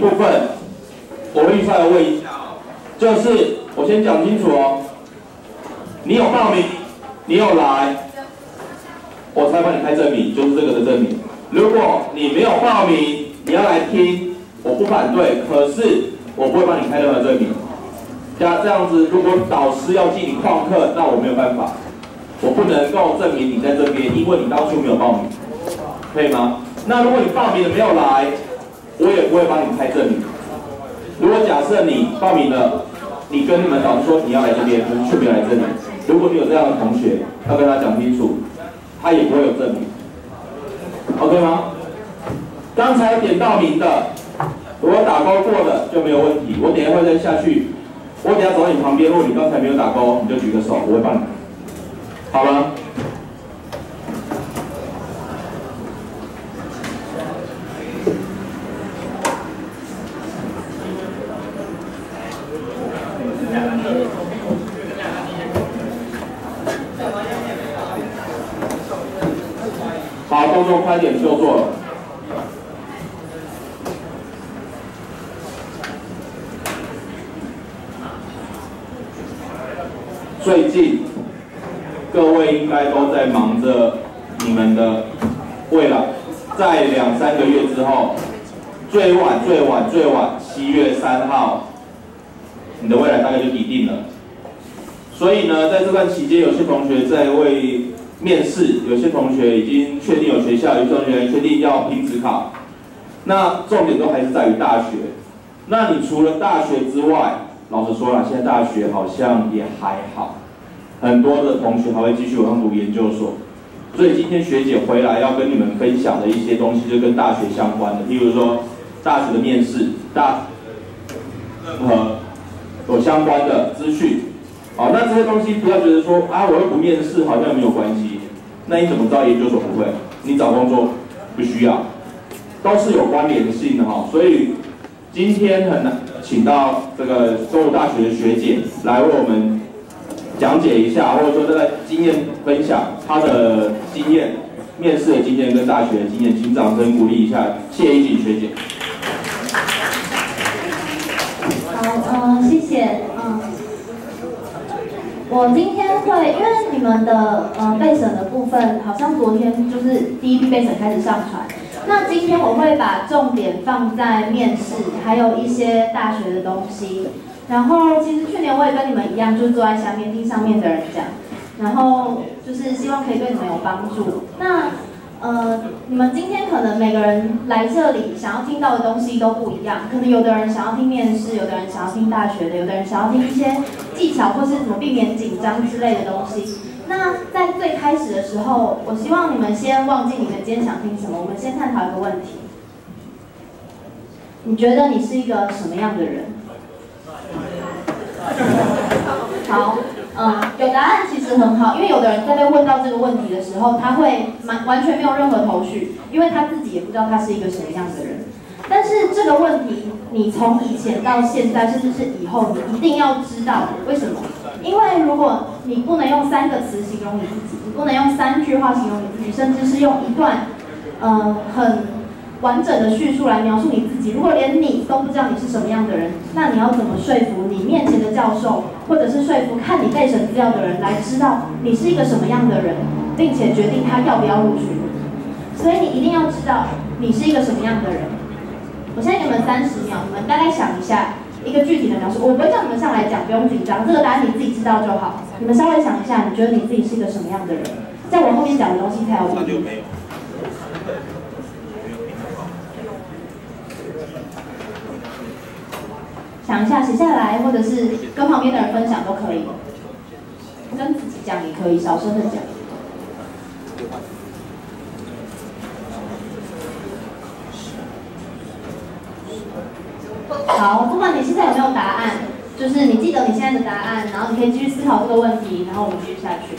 部分，我会出来问一下，就是我先讲清楚哦，你有报名，你有来，我才帮你开证明，就是这个的证明。如果你没有报名，你要来听，我不反对，可是我不会帮你开任何证明。加这样子，如果导师要记你旷课，那我没有办法，我不能够证明你在这边，因为你当初没有报名，可以吗？那如果你报名了没有来，我也不会帮你开证明。如果假设你报名了，你跟你们导师说你要来这边，却没有来这里，如果你有这样的同学，要跟他讲清楚，他也不会有证明，OK 吗？刚才点到名的，如果打勾过的就没有问题，我等一下会再下去。我等下走到你旁边，如果你刚才没有打勾，你就举个手，我会帮你。好了。好，动作快点就做了。最近各位应该都在忙着你们的未来，在两三个月之后，最晚最晚最晚七月三号，你的未来大概就已定了。所以呢，在这段期间，有些同学在为面试，有些同学已经确定有学校，有些同学确定要拼职考。那重点都还是在于大学。那你除了大学之外，老实说了，现在大学好像也还好，很多的同学还会继续往上读研究所。所以今天学姐回来要跟你们分享的一些东西，就跟大学相关的，例如说大学的面试，大任何有相关的资讯。好，那这些东西不要觉得说啊，我又不面试，好像没有关系。那你怎么知道研究所不会？你找工作不需要，都是有关联性的哈。所以今天很难。请到这个中武大学的学姐来为我们讲解一下，或者说这个经验分享她的经验、面试的经验跟大学的经验，请掌声鼓励一下谢一锦学姐。好，嗯，谢谢，我今天会因为你们的呃备审的部分，好像昨天就是第一批备审开始上传。那今天我会把重点放在面试，还有一些大学的东西。然后其实去年我也跟你们一样，就是坐在下面听上面的人讲，然后就是希望可以对你们有帮助。那呃，你们今天可能每个人来这里想要听到的东西都不一样，可能有的人想要听面试，有的人想要听大学的，有的人想要听一些技巧或是怎么避免紧张之类的东西。那在最开始的时候，我希望你们先忘记你们今天想听什么，我们先探讨一个问题。你觉得你是一个什么样的人？好，嗯，有答案其实很好，因为有的人在被问到这个问题的时候，他会完完全没有任何头绪，因为他自己也不知道他是一个什么样的人。但是这个问题，你从以前到现在，甚至是以后，你一定要知道为什么。因为如果你不能用三个词形容你自己，你不能用三句话形容你自己，甚至是用一段，呃，很完整的叙述来描述你自己。如果连你都不知道你是什么样的人，那你要怎么说服你面前的教授，或者是说服看你背审资料的人来知道你是一个什么样的人，并且决定他要不要录取你？所以你一定要知道你是一个什么样的人。我现在给你们三十秒，你们大概想一下。一个具体的描述，我不会叫你们上来讲，不用紧张，这个答案你自己知道就好。你们稍微想一下，你觉得你自己是一个什么样的人？在我后面讲的东西才有意义。想一下，写下来，或者是跟旁边的人分享都可以。跟自己讲也可以，小声的讲。好，不管你现在有没有答案，就是你记得你现在的答案，然后你可以继续思考这个问题，然后我们继续下去。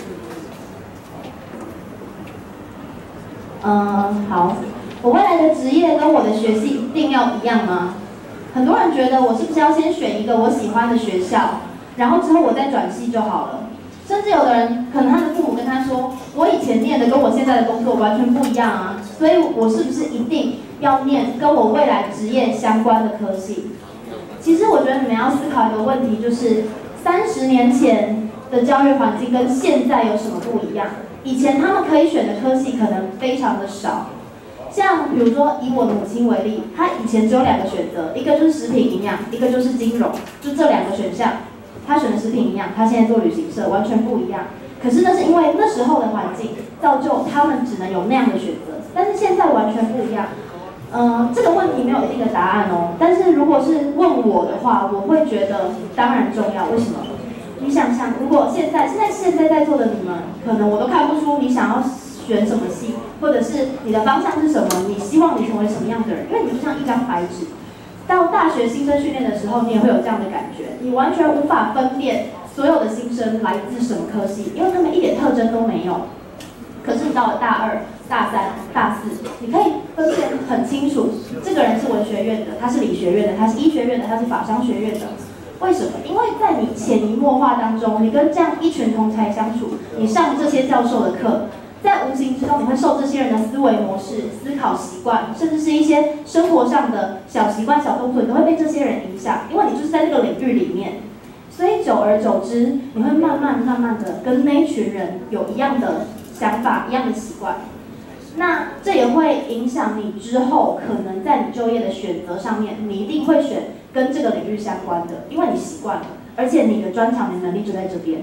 嗯，好，我未来的职业跟我的学习一定要一样吗？很多人觉得我是不是要先选一个我喜欢的学校，然后之后我再转系就好了？甚至有的人可能他的父母跟他说，我以前念的跟我现在的工作完全不一样啊，所以我是不是一定？要念跟我未来职业相关的科系。其实我觉得你们要思考一个问题，就是三十年前的教育环境跟现在有什么不一样？以前他们可以选的科系可能非常的少，像比如说以我的母亲为例，她以前只有两个选择，一个就是食品营养，一个就是金融，就这两个选项。她选的食品营养，她现在做旅行社，完全不一样。可是那是因为那时候的环境造就他们只能有那样的选择，但是现在完全不一样。嗯，这个问题没有一定的答案哦。但是如果是问我的话，我会觉得当然重要。为什么？你想想，如果现在现在现在在座的你们，可能我都看不出你想要选什么系，或者是你的方向是什么，你希望你成为什么样的人？因为你就像一张白纸。到大学新生训练的时候，你也会有这样的感觉，你完全无法分辨所有的新生来自什么科系，因为他们一点特征都没有。可是你到了大二、大三、大四，你可以分辨很清楚，这个人是文学院的，他是理学院的，他是医学院的，他是法商学院的。为什么？因为在你潜移默化当中，你跟这样一群同才相处，你上这些教授的课。在无形之中，你会受这些人的思维模式、思考习惯，甚至是一些生活上的小习惯、小动作，你都会被这些人影响。因为你就是在这个领域里面，所以久而久之，你会慢慢、慢慢的跟那群人有一样的想法、一样的习惯。那这也会影响你之后可能在你就业的选择上面，你一定会选跟这个领域相关的，因为你习惯了，而且你的专长、的能力就在这边。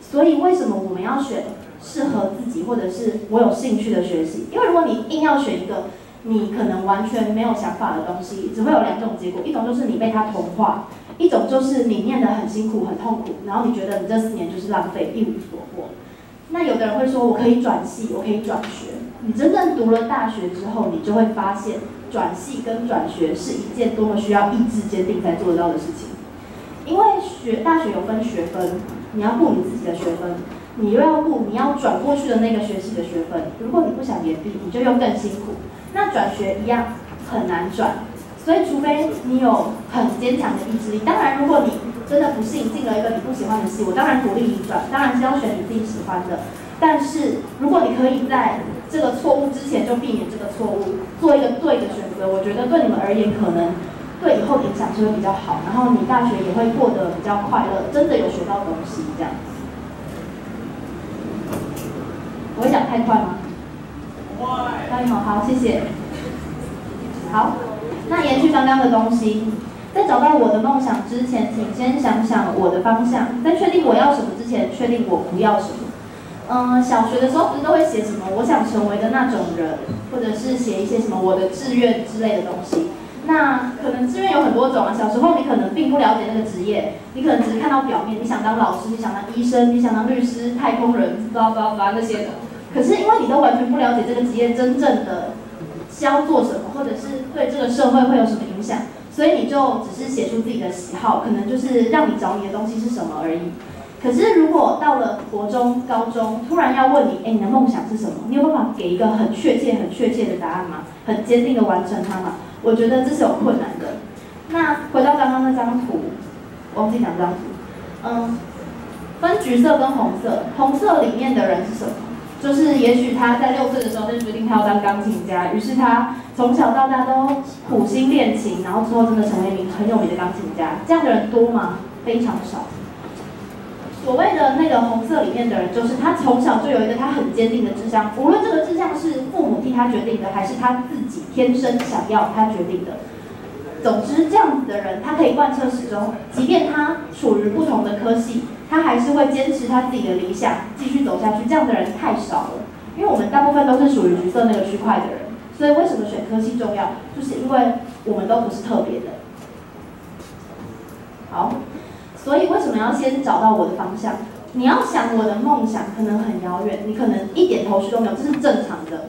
所以为什么我们要选？适合自己或者是我有兴趣的学习，因为如果你硬要选一个你可能完全没有想法的东西，只会有两种结果，一种就是你被它同化，一种就是你念得很辛苦很痛苦，然后你觉得你这四年就是浪费一无所获。那有的人会说我可以转系，我可以转学。你真正读了大学之后，你就会发现转系跟转学是一件多么需要意志坚定才做得到的事情。因为学大学有分学分，你要顾你自己的学分。你又要顾你要转过去的那个学习的学分，如果你不想延毕，你就又更辛苦。那转学一样很难转，所以除非你有很坚强的意志力。当然，如果你真的不幸进了一个你不喜欢的系，我当然鼓励你转，当然是要选你自己喜欢的。但是如果你可以在这个错误之前就避免这个错误，做一个对的选择，我觉得对你们而言可能对以后影响就会比较好，然后你大学也会过得比较快乐，真的有学到东西这样。我会讲太快吗？不会。那你好，好，谢谢。好，那延续刚刚的东西，在找到我的梦想之前，请先想想我的方向。在确定我要什么之前，确定我不要什么。嗯，小学的时候不是都会写什么我想成为的那种人，或者是写一些什么我的志愿之类的东西。那可能志愿有很多种啊。小时候你可能并不了解那个职业，你可能只是看到表面，你想当老师，你想当医生，你想当律师、太空人，叭叭叭那些的。可是因为你都完全不了解这个职业真正的需要做什么，或者是对这个社会会有什么影响，所以你就只是写出自己的喜好，可能就是让你找你的东西是什么而已。可是如果到了国中、高中，突然要问你，哎，你的梦想是什么？你有办法给一个很确切、很确切的答案吗？很坚定的完成它吗？我觉得这是有困难的。那回到刚刚那张图，忘记两张图，嗯，分橘色跟红色，红色里面的人是什么？就是，也许他在六岁的时候就决定他要当钢琴家，于是他从小到大都苦心练琴，然后之后真的成为一名很有名的钢琴家。这样的人多吗？非常少。所谓的那个红色里面的人，就是他从小就有一个他很坚定的志向，无论这个志向是父母替他决定的，还是他自己天生想要他决定的。总之，这样子的人，他可以贯彻始终，即便他处于不同的科系。他还是会坚持他自己的理想，继续走下去。这样的人太少了，因为我们大部分都是属于橘色那个区块的人。所以为什么选科系重要？就是因为我们都不是特别的。好，所以为什么要先找到我的方向？你要想我的梦想可能很遥远，你可能一点头绪都没有，这是正常的。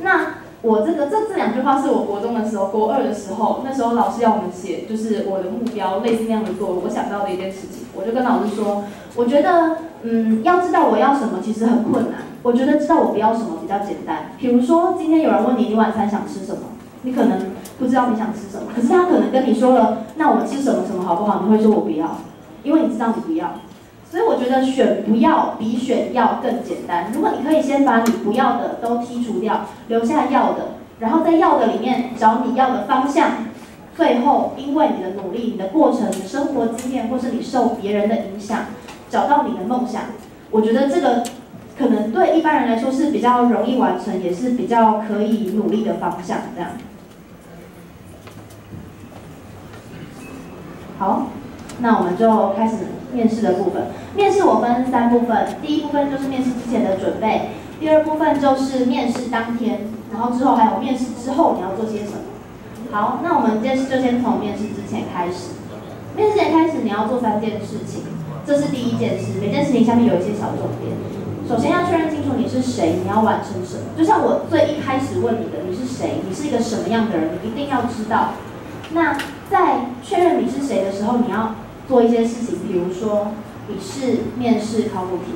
那。我这个这这两句话是我国中的时候，国二的时候，那时候老师要我们写，就是我的目标，类似那样的作文，我想到的一件事情，我就跟老师说，我觉得，嗯，要知道我要什么其实很困难，我觉得知道我不要什么比较简单。比如说今天有人问你，你晚餐想吃什么，你可能不知道你想吃什么，可是他可能跟你说了，那我吃什么什么好不好？你会说我不要，因为你知道你不要。所以我觉得选不要比选要更简单。如果你可以先把你不要的都剔除掉，留下要的，然后在要的里面找你要的方向，最后因为你的努力、你的过程、你生活经验，或是你受别人的影响，找到你的梦想。我觉得这个可能对一般人来说是比较容易完成，也是比较可以努力的方向。这样。好，那我们就开始面试的部分。面试我分三部分，第一部分就是面试之前的准备，第二部分就是面试当天，然后之后还有面试之后你要做些什么。好，那我们这次就先从面试之前开始。面试前开始你要做三件事情，这是第一件事。每件事情下面有一些小重点。首先要确认清楚你是谁，你要完成什么。就像我最一开始问你的，你是谁？你是一个什么样的人？你一定要知道。那在确认你是谁的时候，你要做一些事情，比如说笔试、面试、考古题。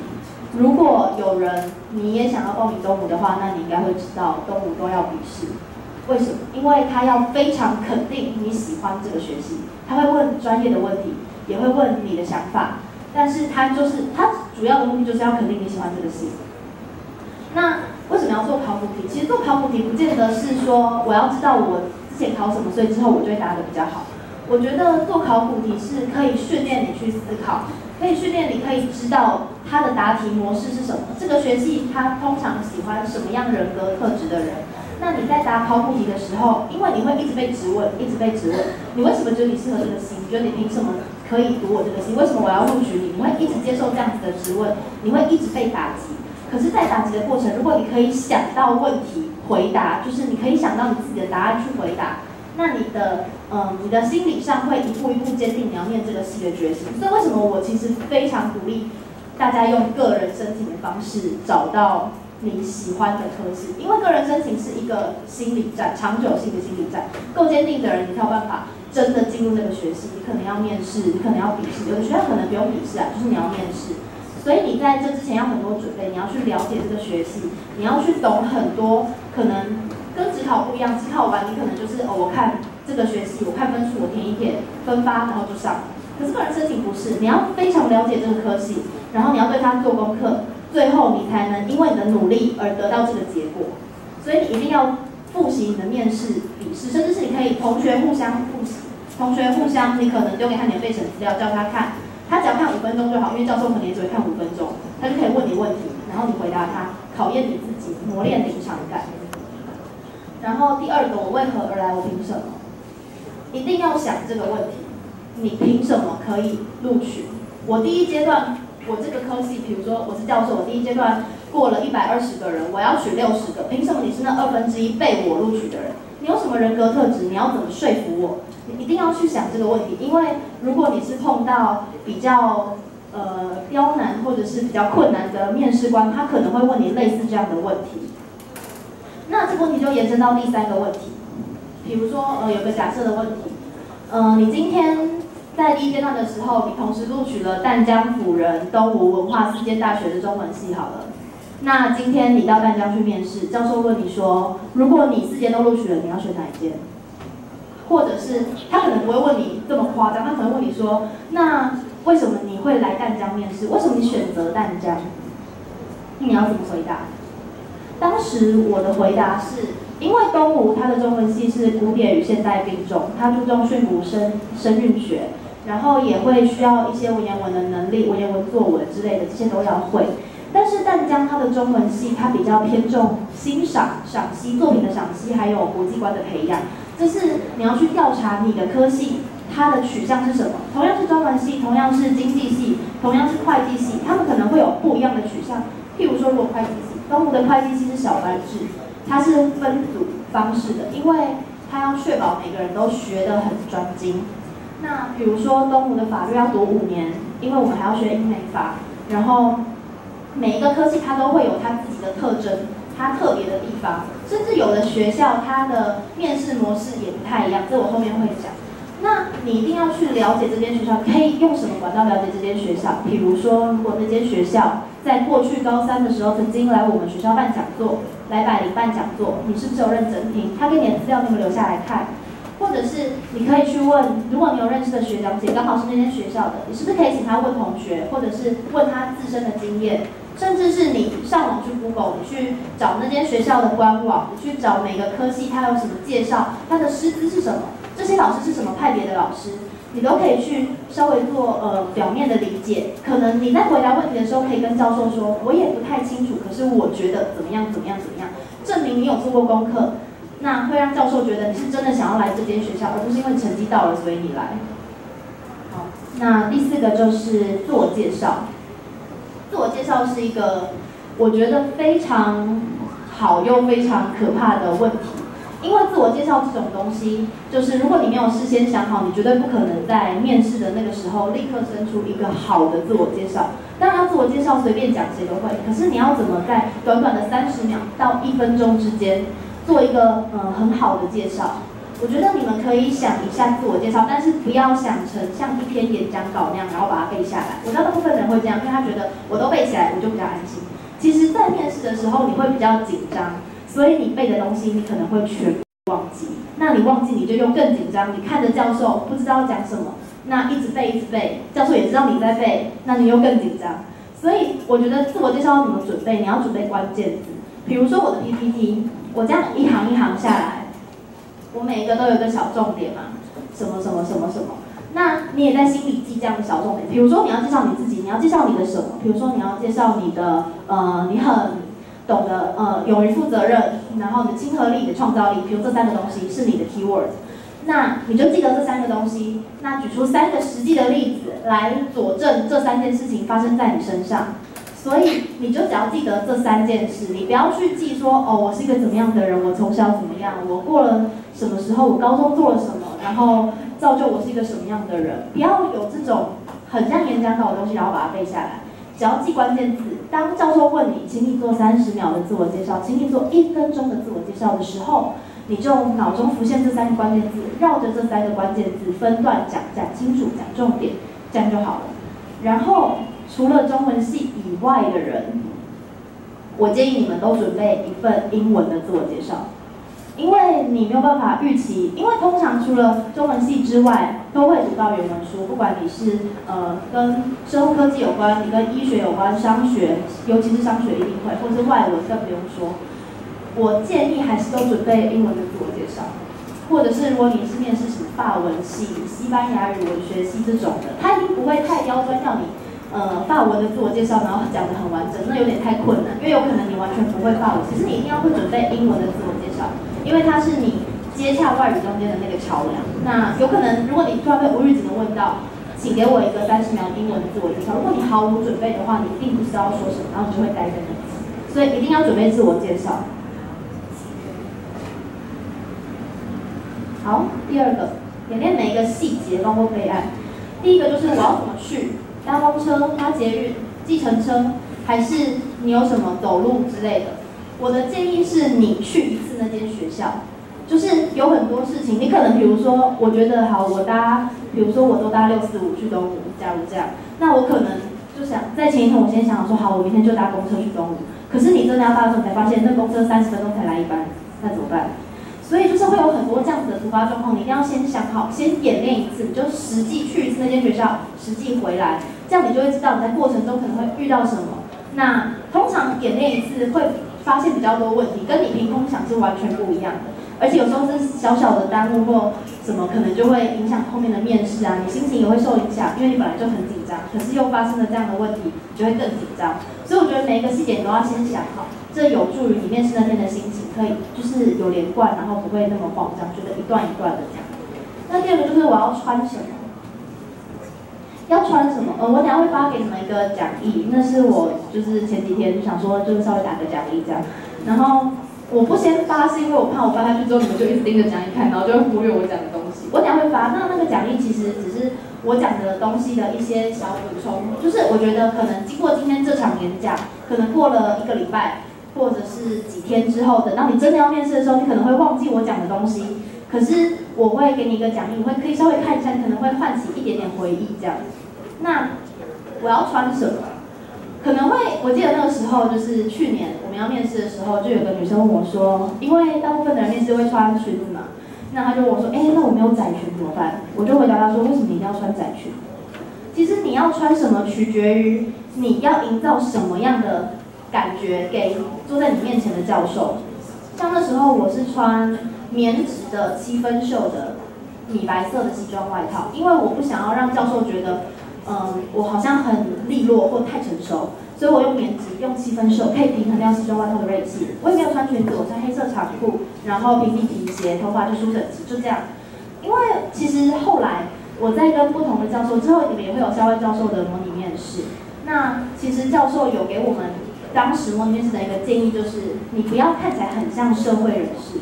如果有人你也想要报名东吴的话，那你应该会知道东吴都要笔试。为什么？因为他要非常肯定你喜欢这个学习，他会问专业的问题，也会问你的想法。但是他就是他主要的目的就是要肯定你喜欢这个系。那为什么要做考古题？其实做考古题不见得是说我要知道我。之前考什么，所以之后我就会答的比较好。我觉得做考古题是可以训练你去思考，可以训练你可以知道他的答题模式是什么。这个学系他通常喜欢什么样人格特质的人？那你在答考古题的时候，因为你会一直被质问，一直被质问，你为什么觉得你适合这个系？你觉得你凭什么可以读我这个系？为什么我要录取你？你会一直接受这样子的质问，你会一直被打击。可是，在答题的过程，如果你可以想到问题回答，就是你可以想到你自己的答案去回答，那你的，嗯，你的心理上会一步一步坚定你要念这个系的决心。所以，为什么我其实非常鼓励大家用个人申请的方式找到你喜欢的科系？因为个人申请是一个心理战，长久性的心理战。够坚定的人，你才有办法真的进入那个学系。你可能要面试，你可能要笔试，有的学校可能不用笔试啊，就是你要面试。所以你在这之前要很多准备，你要去了解这个学习，你要去懂很多，可能跟职考不一样。职考完你可能就是哦，我看这个学系，我看分数，我填一填，分发，然后就上。可是个人申请不是，你要非常了解这个科系，然后你要对它做功课，最后你才能因为你的努力而得到这个结果。所以你一定要复习你的面试、笔试，甚至是你可以同学互相复习，同学互相，你可能丢给他你的备审资料，叫他看。他只要看五分钟就好，因为教授可能也只会看五分钟，他就可以问你问题，然后你回答他，考验你自己，磨练临场感。然后第二个，我为何而来？我凭什么？一定要想这个问题，你凭什么可以录取？我第一阶段，我这个科系，比如说我是教授，我第一阶段过了一百二十个人，我要取六十个，凭什么你是那二分之一被我录取的人？你有什么人格特质？你要怎么说服我？你一定要去想这个问题，因为如果你是碰到比较呃刁难或者是比较困难的面试官，他可能会问你类似这样的问题。那这个问题就延伸到第三个问题，比如说呃有个假设的问题，嗯，你今天在第一阶段的时候，你同时录取了淡江辅仁、东吴文化四间大学的中文系，好了。那今天你到淡江去面试，教授问你说，如果你四间都录取了，你要选哪一间？或者是他可能不会问你这么夸张，他可能问你说，那为什么你会来淡江面试？为什么你选择淡江？你要怎么回答？当时我的回答是，因为东吴它的中文系是古典与现代并重，它注重训诂声声韵学，然后也会需要一些文言文的能力，文言文作文之类的，这些都要会。但是淡江它的中文系，它比较偏重欣赏、赏析作品的赏析，还有国际观的培养。这是你要去调查你的科系，它的取向是什么？同样是中文系，同样是经济系，同样是会计系，他们可能会有不一样的取向。譬如说，如果会计系，东吴的会计系是小班制，它是分组方式的，因为它要确保每个人都学得很专精。那比如说，东吴的法律要读五年，因为我们还要学英美法，然后每一个科系它都会有它自己的特征。它特别的地方，甚至有的学校它的面试模式也不太一样，这我后面会讲。那你一定要去了解这间学校，可以用什么管道了解这间学校？比如说，如果那间学校在过去高三的时候曾经来我们学校办讲座，来百灵办讲座，你是不是有认真听？他给你的资料你有没有留下来看？或者是你可以去问，如果你有认识的学长姐，刚好是那间学校的，你是不是可以请他问同学，或者是问他自身的经验，甚至是你上网去 Google，你去找那间学校的官网，你去找每个科系他有什么介绍，他的师资是什么，这些老师是什么派别的老师。你都可以去稍微做呃表面的理解，可能你在回答问题的时候可以跟教授说，我也不太清楚，可是我觉得怎么样怎么样怎么样，证明你有做过功课，那会让教授觉得你是真的想要来这间学校，而不是因为成绩到了所以你来。好，那第四个就是自我介绍，自我介绍是一个我觉得非常好又非常可怕的问题。因为自我介绍这种东西，就是如果你没有事先想好，你绝对不可能在面试的那个时候立刻生出一个好的自我介绍。当然，自我介绍随便讲谁都会，可是你要怎么在短短的三十秒到一分钟之间做一个呃很好的介绍？我觉得你们可以想一下自我介绍，但是不要想成像一篇演讲稿那样，然后把它背下来。我知道大部分人会这样，因为他觉得我都背起来，我就比较安心。其实，在面试的时候，你会比较紧张。所以你背的东西，你可能会全忘记。那你忘记，你就用更紧张。你看着教授不知道讲什么，那一直背一直背，教授也知道你在背，那你又更紧张。所以我觉得自我介绍要怎么准备？你要准备关键字。比如说我的 PPT，我这样一行一行下来，我每一个都有一个小重点嘛，什么什么什么什么。那你也在心里记这样的小重点。比如说你要介绍你自己，你要介绍你的什么？比如说你要介绍你的呃，你很。懂得呃，勇于负责任，然后你的亲和力、你的创造力，比如这三个东西是你的 keyword，那你就记得这三个东西，那举出三个实际的例子来佐证这三件事情发生在你身上。所以你就只要记得这三件事，你不要去记说哦，我是一个怎么样的人，我从小怎么样，我过了什么时候，我高中做了什么，然后造就我是一个什么样的人，不要有这种很像演讲稿的东西，然后把它背下来。只要记关键字，当教授问你，请你做三十秒的自我介绍，请你做一分钟的自我介绍的时候，你就脑中浮现这三个关键字，绕着这三个关键字分段讲，讲清楚，讲重点，这样就好了。然后，除了中文系以外的人，我建议你们都准备一份英文的自我介绍。因为你没有办法预期，因为通常除了中文系之外，都会读到原文书，不管你是呃跟生物科技有关，你跟医学有关，商学，尤其是商学一定会，或者是外文更不用说。我建议还是都准备英文的自我介绍，或者是如果你是面试什么法文系、西班牙语文学系这种的，他一定不会太刁钻要你呃法文的自我介绍，然后讲得很完整，那有点太困难，因为有可能你完全不会法文，其实你一定要会准备英文的自我介绍。因为它是你接洽外语中间的那个桥梁。那有可能，如果你突然被无预警的问到，请给我一个三十秒英文自我介绍。如果你毫无准备的话，你一定不知道说什么，然后你就会呆在那里。所以一定要准备自我介绍。好，第二个，演练每一个细节，包括备案。第一个就是我要怎么去，搭公车、搭捷运、计程车，还是你有什么走路之类的？我的建议是你去一次那间学校，就是有很多事情，你可能比如说，我觉得好，我搭，比如说我都搭六四五去东吴，假如这样，那我可能就想在前一天我先想说，好，我明天就搭公车去东吴。可是你真的要搭的时候才发现，那公车三十分钟才来一班，那怎么办？所以就是会有很多这样子的突发状况，你一定要先想好，先演练一次，你就实际去一次那间学校，实际回来，这样你就会知道你在过程中可能会遇到什么。那通常演练一次会。发现比较多问题，跟你凭空想是完全不一样的，而且有时候是小小的耽误或什么，可能就会影响后面的面试啊，你心情也会受影响，因为你本来就很紧张，可是又发生了这样的问题，你就会更紧张。所以我觉得每一个细节你都要先想好，这有助于你面试那天的心情可以就是有连贯，然后不会那么慌张，觉得一段一段的讲。那第二个就是我要穿什么。要穿什么？呃，我等下会发给你们一个讲义，那是我就是前几天就想说，就是稍微打个讲义这样。然后我不先发，是因为我怕我发下去之后，你们就一直盯着讲义看，然后就会忽略我讲的东西。我等下会发，那那个讲义其实只是我讲的东西的一些小补充，就是我觉得可能经过今天这场演讲，可能过了一个礼拜，或者是几天之后，等到你真的要面试的时候，你可能会忘记我讲的东西。可是我会给你一个讲义，会可以稍微看一下，可能会唤起一点点回忆这样。那我要穿什么？可能会，我记得那个时候就是去年我们要面试的时候，就有个女生问我说，因为大部分的人面试会穿裙。子嘛，那她就问我说，哎，那我没有窄裙怎么办？我就回答她说，为什么一定要穿窄裙？其实你要穿什么取决于你要营造什么样的感觉给坐在你面前的教授。像那时候我是穿棉质的七分袖的米白色的西装外套，因为我不想要让教授觉得，嗯，我好像很利落或太成熟，所以我用棉质用七分袖可以平衡掉西装外套的锐气。我也没有穿裙子，我穿黑色长裤，然后平底皮鞋，头发就梳整齐，就这样。因为其实后来我在跟不同的教授之后，你们也会有校外教授的模拟面试。那其实教授有给我们。当时模拟面试的一个建议就是，你不要看起来很像社会人士，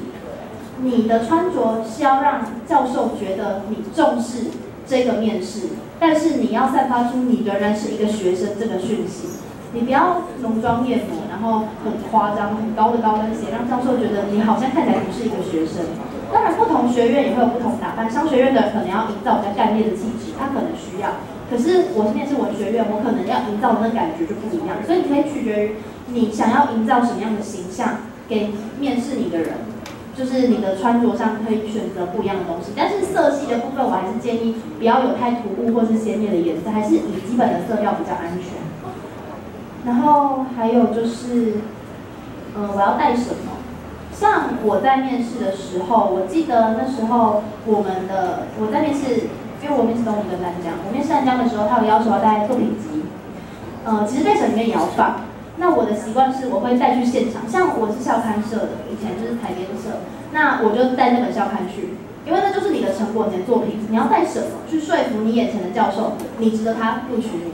你的穿着是要让教授觉得你重视这个面试，但是你要散发出你仍然是一个学生这个讯息。你不要浓妆艳抹，然后很夸张、很高的高跟鞋，让教授觉得你好像看起来不是一个学生。当然，不同学院也会有不同打扮，商学院的可能要营造比较干练的气质，他可能需要。可是我今天是文学院，我可能要营造的那感觉就不一样，所以你可以取决于你想要营造什么样的形象给面试你的人，就是你的穿着上可以选择不一样的东西。但是色系的部分，我还是建议不要有太突兀或是鲜艳的颜色，还是以基本的色调比较安全。然后还有就是，嗯，我要带什么？像我在面试的时候，我记得那时候我们的我在面试。因为我面试东吴跟南江，我面试南江的时候，他有要求要带作品集，呃，其实备审里面也要放。那我的习惯是，我会带去现场。像我是校刊社的，以前就是台编社，那我就带那本校刊去，因为那就是你的成果，你的作品。你要带什么去说服你眼前的教授，你值得他录取你？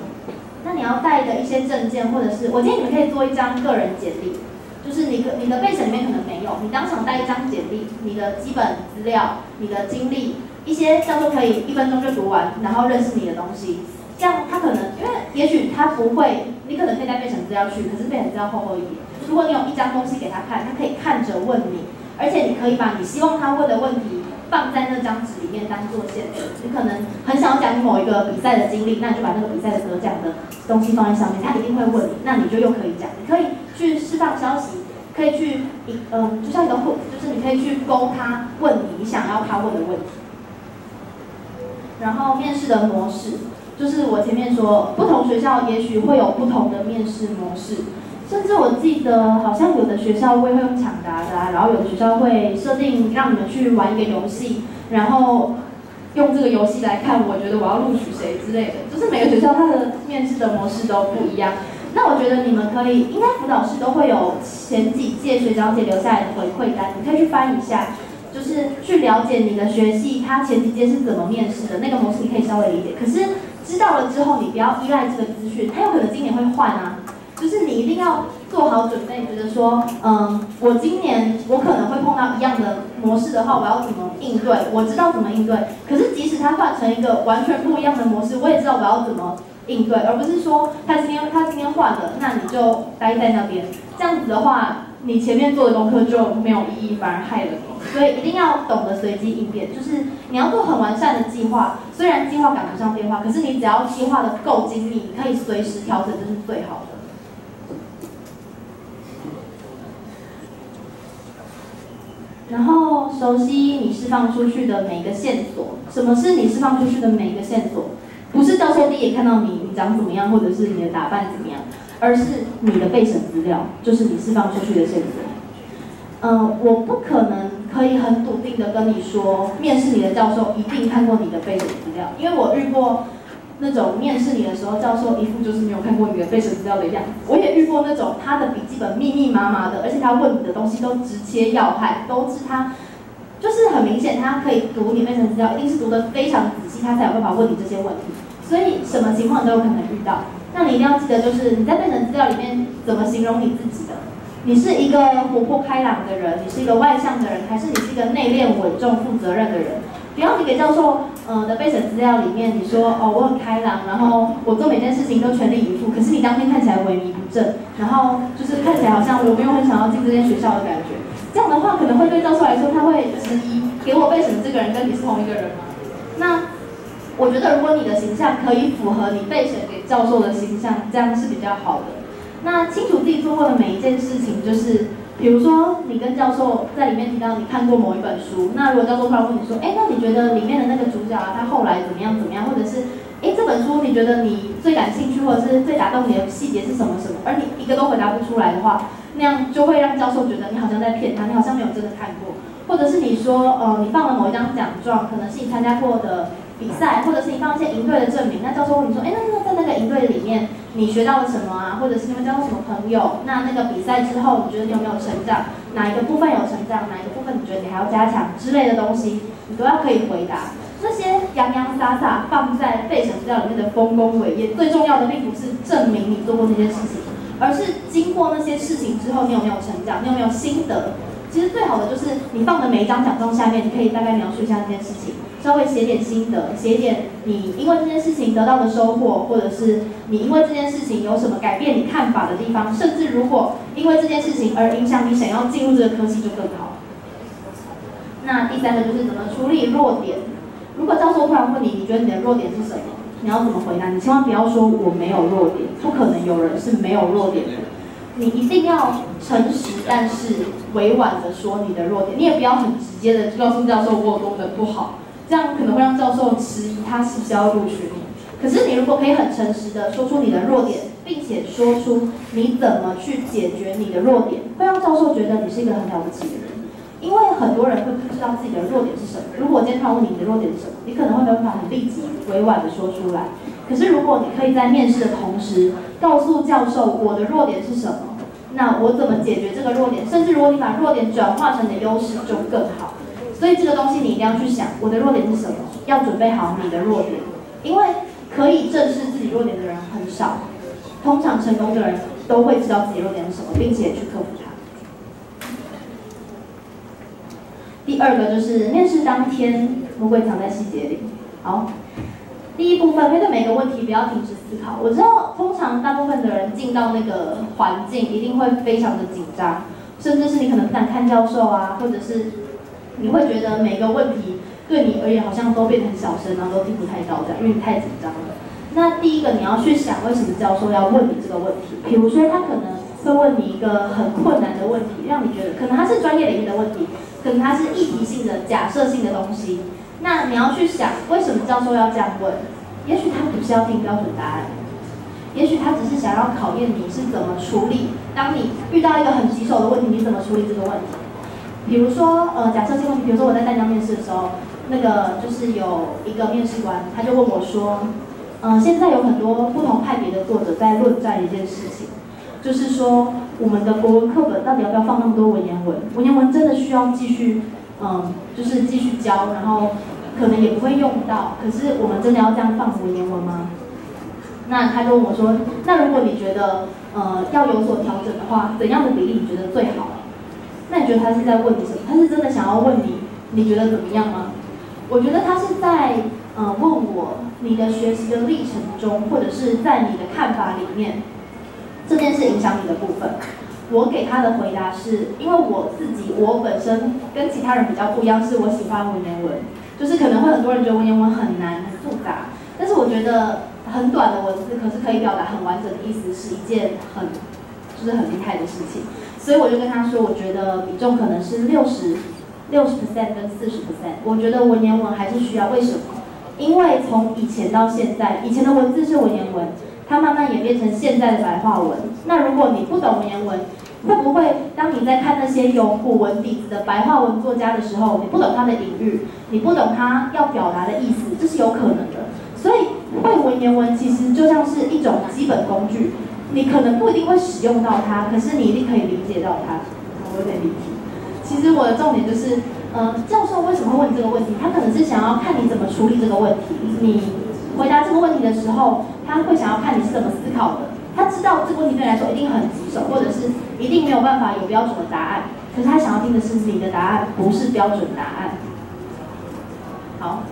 那你要带的一些证件，或者是我建议你们可以做一张个人简历，就是你可你的备审里面可能没有，你当场带一张简历，你的基本资料，你的经历。一些教授可以一分钟就读完，然后认识你的东西，这样他可能因为也许他不会，你可能可以带备审资料去，可是备审资料厚厚一点。如果你有一张东西给他看，他可以看着问你，而且你可以把你希望他问的问题放在那张纸里面当做线索。你可能很想要讲某一个比赛的经历，那你就把那个比赛的得奖的东西放在上面，他一定会问你，那你就又可以讲。你可以去释放消息，可以去一嗯，就像一个 hook，就是你可以去勾他问你你想要他问的问题。然后面试的模式，就是我前面说，不同学校也许会有不同的面试模式，甚至我记得好像有的学校会用抢答的啊，然后有的学校会设定让你们去玩一个游戏，然后用这个游戏来看，我觉得我要录取谁之类的，就是每个学校它的面试的模式都不一样。那我觉得你们可以，应该辅导室都会有前几届学长姐留下来的回馈单，你可以去翻一下。就是去了解你的学系，它前几届是怎么面试的那个模式，你可以稍微理解。可是知道了之后，你不要依赖这个资讯，它有可能今年会换啊。就是你一定要做好准备，觉得说，嗯，我今年我可能会碰到一样的模式的话，我要怎么应对？我知道怎么应对。可是即使它换成一个完全不一样的模式，我也知道我要怎么应对，而不是说他今天他今天换了，那你就待在那边。这样子的话。你前面做的功课就没有意义，反而害了你。所以一定要懂得随机应变，就是你要做很完善的计划。虽然计划赶不上变化，可是你只要计划的够精密，你可以随时调整，这是最好的。然后熟悉你释放出去的每一个线索。什么是你释放出去的每一个线索？不是教授第一眼看到你，你长怎么样，或者是你的打扮怎么样。而是你的备审资料，就是你释放出去的线索。嗯，我不可能可以很笃定的跟你说，面试你的教授一定看过你的备审资料，因为我遇过那种面试你的时候，教授一副就是没有看过你的备审资料的样子。我也遇过那种他的笔记本密密麻麻的，而且他问你的东西都直切要害，都是他，就是很明显他可以读你备审资料，一定是读得非常仔细，他才有办法问你这些问题。所以什么情况都有可能遇到。那你一定要记得，就是你在备审资料里面怎么形容你自己的？你是一个活泼开朗的人，你是一个外向的人，还是你是一个内敛稳重负责任的人？不要你给教授呃的备审资料里面，你说哦我很开朗，然后我做每件事情都全力以赴，可是你当天看起来萎靡不振，然后就是看起来好像我没有很想要进这间学校的感觉。这样的话可能会对教授来说，他会质疑给我备审的这个人跟你是同一个人吗？那？我觉得如果你的形象可以符合你备选给教授的形象，这样是比较好的。那清楚自己做过的每一件事情，就是比如说，你跟教授在里面提到你看过某一本书，那如果教授突然问你说，哎，那你觉得里面的那个主角啊，他后来怎么样怎么样，或者是，哎，这本书你觉得你最感兴趣或者是最打动你的细节是什么什么，而你一个都回答不出来的话，那样就会让教授觉得你好像在骗他，你好像没有真的看过，或者是你说，呃，你放了某一张奖状，可能是你参加过的。比赛，或者是你放一些营队的证明，那教授问你说，哎，那那在那个营队里面，你学到了什么啊？或者是你们交到什么朋友？那那个比赛之后，你觉得你有没有成长？哪一个部分有成长？哪一个部分你觉得你还要加强之类的东西，你都要可以回答。这些洋洋洒洒放在备审资料里面的丰功伟业，最重要的并不是证明你做过这件事情，而是经过那些事情之后，你有没有成长？你有没有心得？其实最好的就是你放的每一张奖状下面，你可以大概描述一下这件事情，稍微写点心得，写点你因为这件事情得到的收获，或者是你因为这件事情有什么改变你看法的地方，甚至如果因为这件事情而影响你想要进入这个科系就更好。那第三个就是怎么处理弱点。如果教授突然问你，你觉得你的弱点是什么？你要怎么回答？你千万不要说我没有弱点，不可能有人是没有弱点的。你一定要诚实，但是委婉的说你的弱点。你也不要很直接的告诉教授我多么不好，这样可能会让教授迟疑他是不是要录取你。可是你如果可以很诚实的说出你的弱点，并且说出你怎么去解决你的弱点，会让教授觉得你是一个很了不起的人。因为很多人会不知道自己的弱点是什么。如果今天他问你你的弱点是什么，你可能会没有办法很立即委婉的说出来。可是如果你可以在面试的同时告诉教授我的弱点是什么。那我怎么解决这个弱点？甚至如果你把弱点转化成你的优势，就更好。所以这个东西你一定要去想，我的弱点是什么？要准备好你的弱点，因为可以正视自己弱点的人很少。通常成功的人都会知道自己弱点是什么，并且去克服它。第二个就是面试当天，魔鬼藏在细节里。好。第一部分，面对每个问题不要停止思考。我知道，通常大部分的人进到那个环境，一定会非常的紧张，甚至是你可能不敢看教授啊，或者是你会觉得每个问题对你而言好像都变得很小声，然后都听不太到这样，因为你太紧张了。那第一个你要去想，为什么教授要问你这个问题？比如说，他可能会问你一个很困难的问题，让你觉得可能他是专业领域的问题，可能他是议题性的、假设性的东西。那你要去想，为什么教授要这样问？也许他不是要听标准答案，也许他只是想要考验你是怎么处理。当你遇到一个很棘手的问题，你怎么处理这个问题？比如说，呃，假设性问题，比如说我在淡江面试的时候，那个就是有一个面试官，他就问我说，嗯，现在有很多不同派别的作者在论战一件事情，就是说我们的国文课本到底要不要放那么多文言文？文言文真的需要继续？嗯，就是继续教，然后可能也不会用到。可是我们真的要这样放文言文吗？那他就问我说：“那如果你觉得呃要有所调整的话，怎样的比例你觉得最好？”那你觉得他是在问你什么？他是真的想要问你，你觉得怎么样吗？我觉得他是在呃问我你的学习的历程中，或者是在你的看法里面，这件事影响你的部分。我给他的回答是，因为我自己我本身跟其他人比较不一样，是我喜欢文言文，就是可能会很多人觉得文言文很难很复杂，但是我觉得很短的文字可是可以表达很完整的意思，是一件很就是很厉害的事情，所以我就跟他说，我觉得比重可能是六十六十 percent 跟四十 percent，我觉得文言文还是需要，为什么？因为从以前到现在，以前的文字是文言文，它慢慢演变成现在的白话文，那如果你不懂文言文，会不会当你在看那些有古文底子的白话文作家的时候，你不懂他的隐喻，你不懂他要表达的意思，这是有可能的。所以会文言文其实就像是一种基本工具，你可能不一定会使用到它，可是你一定可以理解到它。我有点离题。其实我的重点就是，呃，教授为什么会问这个问题？他可能是想要看你怎么处理这个问题。你回答这个问题的时候，他会想要看你是怎么思考的。他知道这个问题对你来说一定很棘手，或者是一定没有办法有标准的答案。可是他想要听的是你的答案，不是标准答案。好，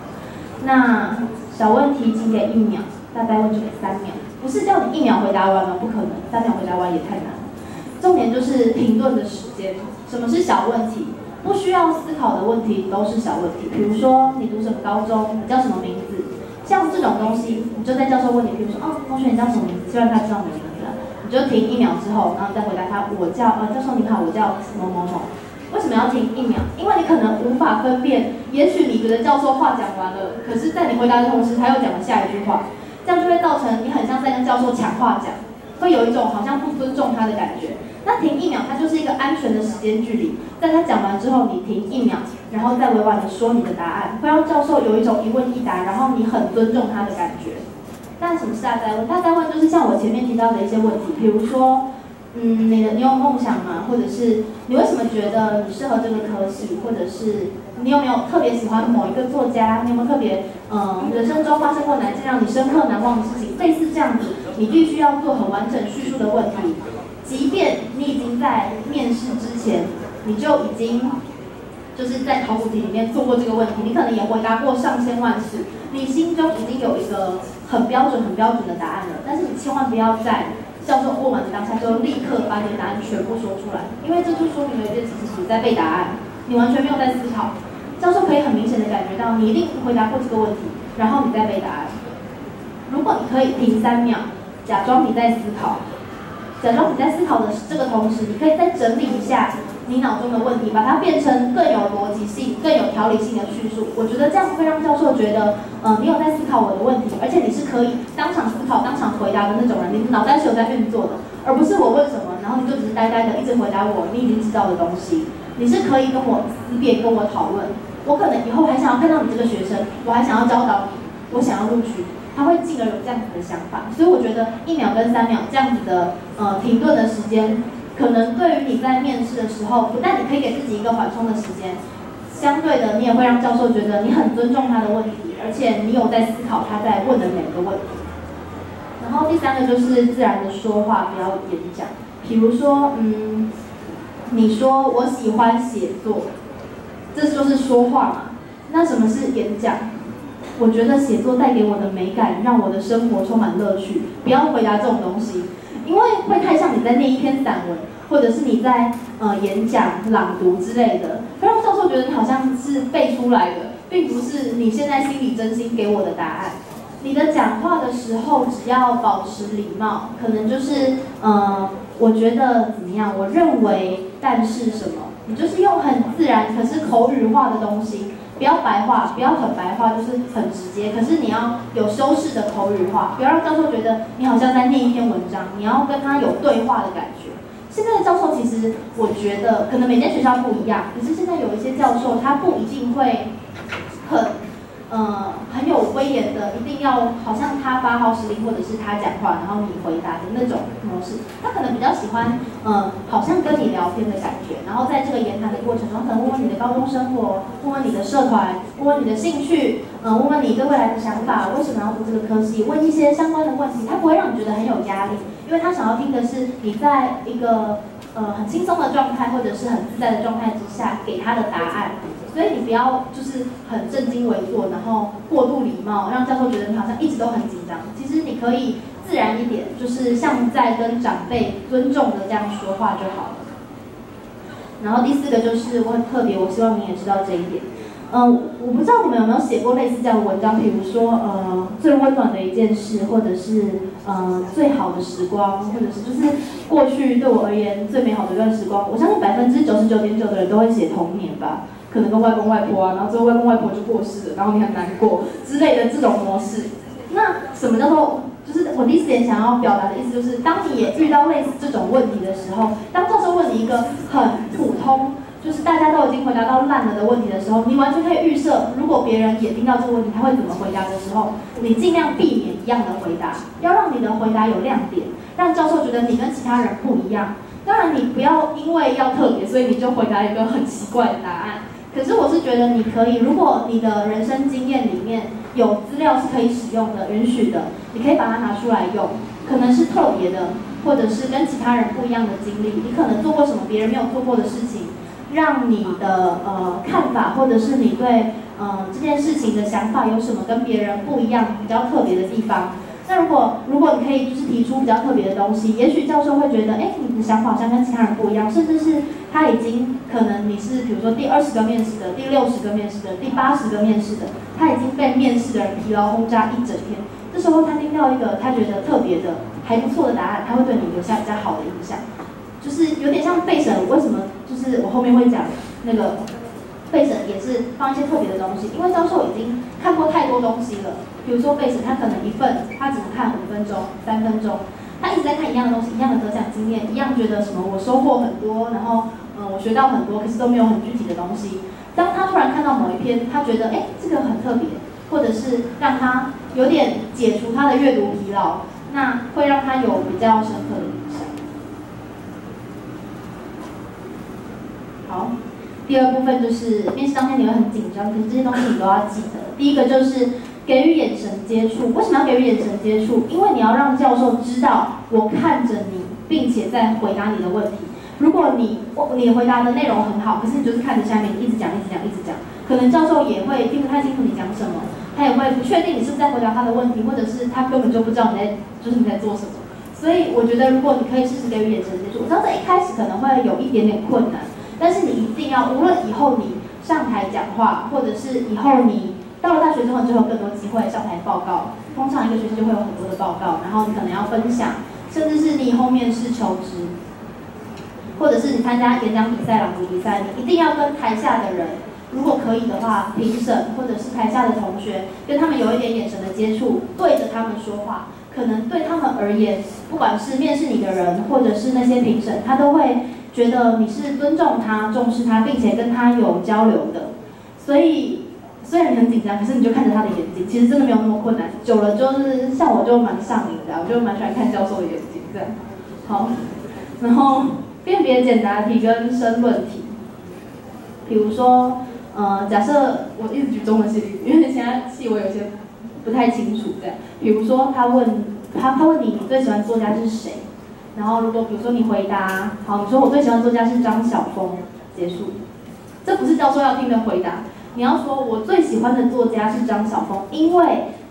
那小问题请给一秒，大概问就给三秒。不是叫你一秒回答完吗？不可能，三秒回答完也太难。重点就是停顿的时间。什么是小问题？不需要思考的问题都是小问题。比如说你读什么高中？你叫什么名字？像这种东西，你就在教授问你，比如说，哦，同学你叫什么名字？虽然他知道你的名字，你就停一秒之后，然后再回答他，我叫呃教授你好，我叫某某某。为什么要停一秒？因为你可能无法分辨，也许你觉得教授话讲完了，可是在你回答的同时，他又讲了下一句话，这样就会造成你很像在跟教授抢话讲，会有一种好像不尊重他的感觉。那停一秒，它就是一个安全的时间距离，在他讲完之后，你停一秒，然后再委婉的说你的答案，会让教授有一种一问一答，然后你很尊重他的感觉。那什么是大灾问？大灾问就是像我前面提到的一些问题，比如说。嗯，你的你有梦想吗？或者是你为什么觉得你适合这个科系？或者是你有没有特别喜欢某一个作家？你有没有特别嗯人生中发生过哪件让你深刻难忘的事情？类似这样子，你必须要做很完整叙述的问题。即便你已经在面试之前，你就已经就是在考古题里面做过这个问题，你可能也回答过上千万次，你心中已经有一个很标准、很标准的答案了。但是你千万不要在。教授问完的当下就立刻把你的答案全部说出来，因为这就说明了一件事情：你在背答案，你完全没有在思考。教授可以很明显的感觉到你一定回答过这个问题，然后你在背答案。如果你可以停三秒，假装你在思考，假装你在思考的这个同时，你可以再整理一下。你脑中的问题，把它变成更有逻辑性、更有条理性的叙述。我觉得这样会让教授觉得，嗯，你有在思考我的问题，而且你是可以当场思考、当场回答的那种人。你的脑袋是有在运作的，而不是我问什么，然后你就只是呆呆的一直回答我你已经知道的东西。你是可以跟我思辨、跟我讨论。我可能以后还想要看到你这个学生，我还想要教导你，我想要录取。他会进而有这样子的想法。所以我觉得一秒跟三秒这样子的呃停顿的时间。可能对于你在面试的时候，不但你可以给自己一个缓冲的时间，相对的，你也会让教授觉得你很尊重他的问题，而且你有在思考他在问的每一个问题。然后第三个就是自然的说话，不要演讲。比如说，嗯，你说我喜欢写作，这就是说话嘛。那什么是演讲？我觉得写作带给我的美感，让我的生活充满乐趣。不要回答这种东西。因为会太像你在念一篇散文，或者是你在呃演讲、朗读之类的，会让教授觉得你好像是背出来的，并不是你现在心里真心给我的答案。你的讲话的时候，只要保持礼貌，可能就是呃，我觉得怎么样？我认为，但是什么？你就是用很自然，可是口语化的东西。不要白话，不要很白话，就是很直接。可是你要有修饰的口语化，不要让教授觉得你好像在念一篇文章。你要跟他有对话的感觉。现在的教授其实，我觉得可能每间学校不一样，可是现在有一些教授，他不一定会很。呃，很有威严的，一定要好像他发号施令，或者是他讲话，然后你回答的那种模式。他可能比较喜欢，呃，好像跟你聊天的感觉。然后在这个言谈的过程中，可能问问你的高中生活，问问你的社团，问问你的兴趣，呃，问问你对未来的想法，为什么要读这个科系，问一些相关的问题。他不会让你觉得很有压力，因为他想要听的是你在一个呃很轻松的状态，或者是很自在的状态之下给他的答案。所以你不要就是很正襟危坐，然后过度礼貌，让教授觉得你好像一直都很紧张。其实你可以自然一点，就是像在跟长辈尊重的这样说话就好了。然后第四个就是我很特别，我希望你也知道这一点。嗯，我不知道你们有没有写过类似这样的文章，比如说呃最温暖的一件事，或者是呃最好的时光，或者是就是过去对我而言最美好的一段时光。我相信百分之九十九点九的人都会写童年吧。可能跟外公外婆啊，然后之后外公外婆就过世了，然后你很难过之类的这种模式。那什么叫做？就是我第一点想要表达的意思，就是当你也遇到类似这种问题的时候，当教授问你一个很普通，就是大家都已经回答到烂了的问题的时候，你完全可以预设，如果别人也听到这个问题，他会怎么回答的时候，你尽量避免一样的回答，要让你的回答有亮点，让教授觉得你跟其他人不一样。当然，你不要因为要特别，所以你就回答一个很奇怪的答案。可是我是觉得你可以，如果你的人生经验里面有资料是可以使用的、允许的，你可以把它拿出来用。可能是特别的，或者是跟其他人不一样的经历，你可能做过什么别人没有做过的事情，让你的呃看法，或者是你对呃这件事情的想法有什么跟别人不一样、比较特别的地方。那如果如果你可以就是提出比较特别的东西，也许教授会觉得，哎，你的想法好像跟其他人不一样，甚至是他已经可能你是比如说第二十个面试的、第六十个面试的、第八十个面试的，他已经被面试的人疲劳轰炸一整天。这时候他听到一个他觉得特别的、还不错的答案，他会对你留下比较好的印象。就是有点像备审，为什么？就是我后面会讲那个备审也是放一些特别的东西，因为教授已经看过太多东西了。比如说备审，他可能一份他只能看五分钟、三分钟，他一直在看一样的东西，一样的得奖经验，一样觉得什么我收获很多，然后我学到很多，可是都没有很具体的东西。当他突然看到某一篇，他觉得哎这个很特别，或者是让他有点解除他的阅读疲劳，那会让他有比较深刻的印象。好，第二部分就是面试当天你会很紧张，可是这些东西你都要记得。第一个就是给予眼神接触，为什么要给予眼神接触？因为你要让教授知道我看着你，并且在回答你的问题。如果你我你回答的内容很好，可是你就是看着下面一直讲一直讲一直讲，可能教授也会听不太清楚你讲什么，他也会不确定你是不是在回答他的问题，或者是他根本就不知道你在就是你在做什么。所以我觉得如果你可以试试给予眼神接触，我知道这一开始可能会有一点点困难。但是你一定要，无论以后你上台讲话，或者是以后你到了大学之后，你就有更多机会上台报告。通常一个学期就会有很多的报告，然后你可能要分享，甚至是你以后面试求职，或者是你参加演讲比赛、朗读比赛，你一定要跟台下的人，如果可以的话，评审或者是台下的同学，跟他们有一点眼神的接触，对着他们说话，可能对他们而言，不管是面试你的人，或者是那些评审，他都会。觉得你是尊重他、重视他，并且跟他有交流的，所以虽然你很紧张，可是你就看着他的眼睛，其实真的没有那么困难。久了就是像我就蛮上瘾的，我就蛮喜欢看教授的眼睛这样。好，然后辨别简答题跟申论题，比如说，呃，假设我一直举中文系，因为其他系我有些不太清楚这样。比如说他问他，他问你你最喜欢作家是谁？然后，如果比如说你回答好，你说我最喜欢作家是张晓峰，结束。这不是教授要听的回答，你要说我最喜欢的作家是张晓峰，因为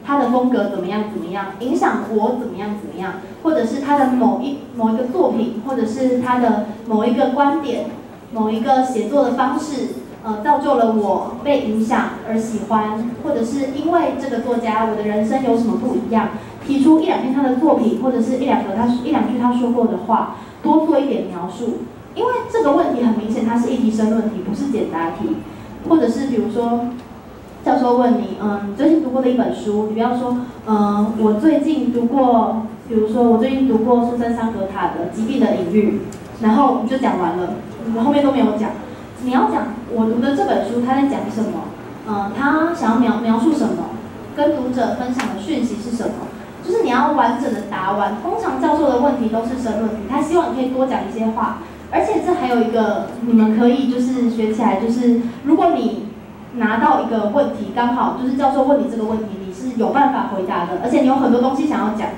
他的风格怎么样怎么样，影响我怎么样怎么样，或者是他的某一某一个作品，或者是他的某一个观点，某一个写作的方式，呃，造就了我被影响而喜欢，或者是因为这个作家，我的人生有什么不一样。提出一两篇他的作品，或者是一两个他一两句他说过的话，多做一点描述。因为这个问题很明显，它是一题申论题，不是简答题。或者是比如说，教授问你，嗯，最近读过的一本书，你不要说，嗯，我最近读过，比如说我最近读过苏珊桑格塔的《疾病的隐喻》，然后你就讲完了，你后面都没有讲。你要讲我读的这本书他在讲什么，嗯，他想要描描述什么，跟读者分享的讯息是什么。就是你要完整的答完。通常教授的问题都是申论题，他希望你可以多讲一些话。而且这还有一个，你们可以就是学起来，就是如果你拿到一个问题，刚好就是教授问你这个问题，你是有办法回答的，而且你有很多东西想要讲，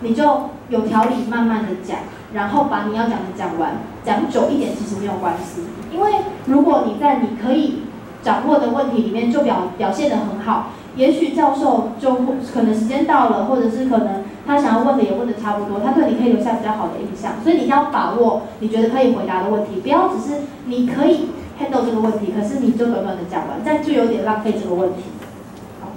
你就有条理慢慢的讲，然后把你要讲的讲完。讲久一点其实没有关系，因为如果你在你可以掌握的问题里面就表表现的很好。也许教授就可能时间到了，或者是可能他想要问的也问的差不多，他对你可以留下比较好的印象，所以你要把握你觉得可以回答的问题，不要只是你可以 handle 这个问题，可是你就短短的讲完，这样就有点浪费这个问题。好，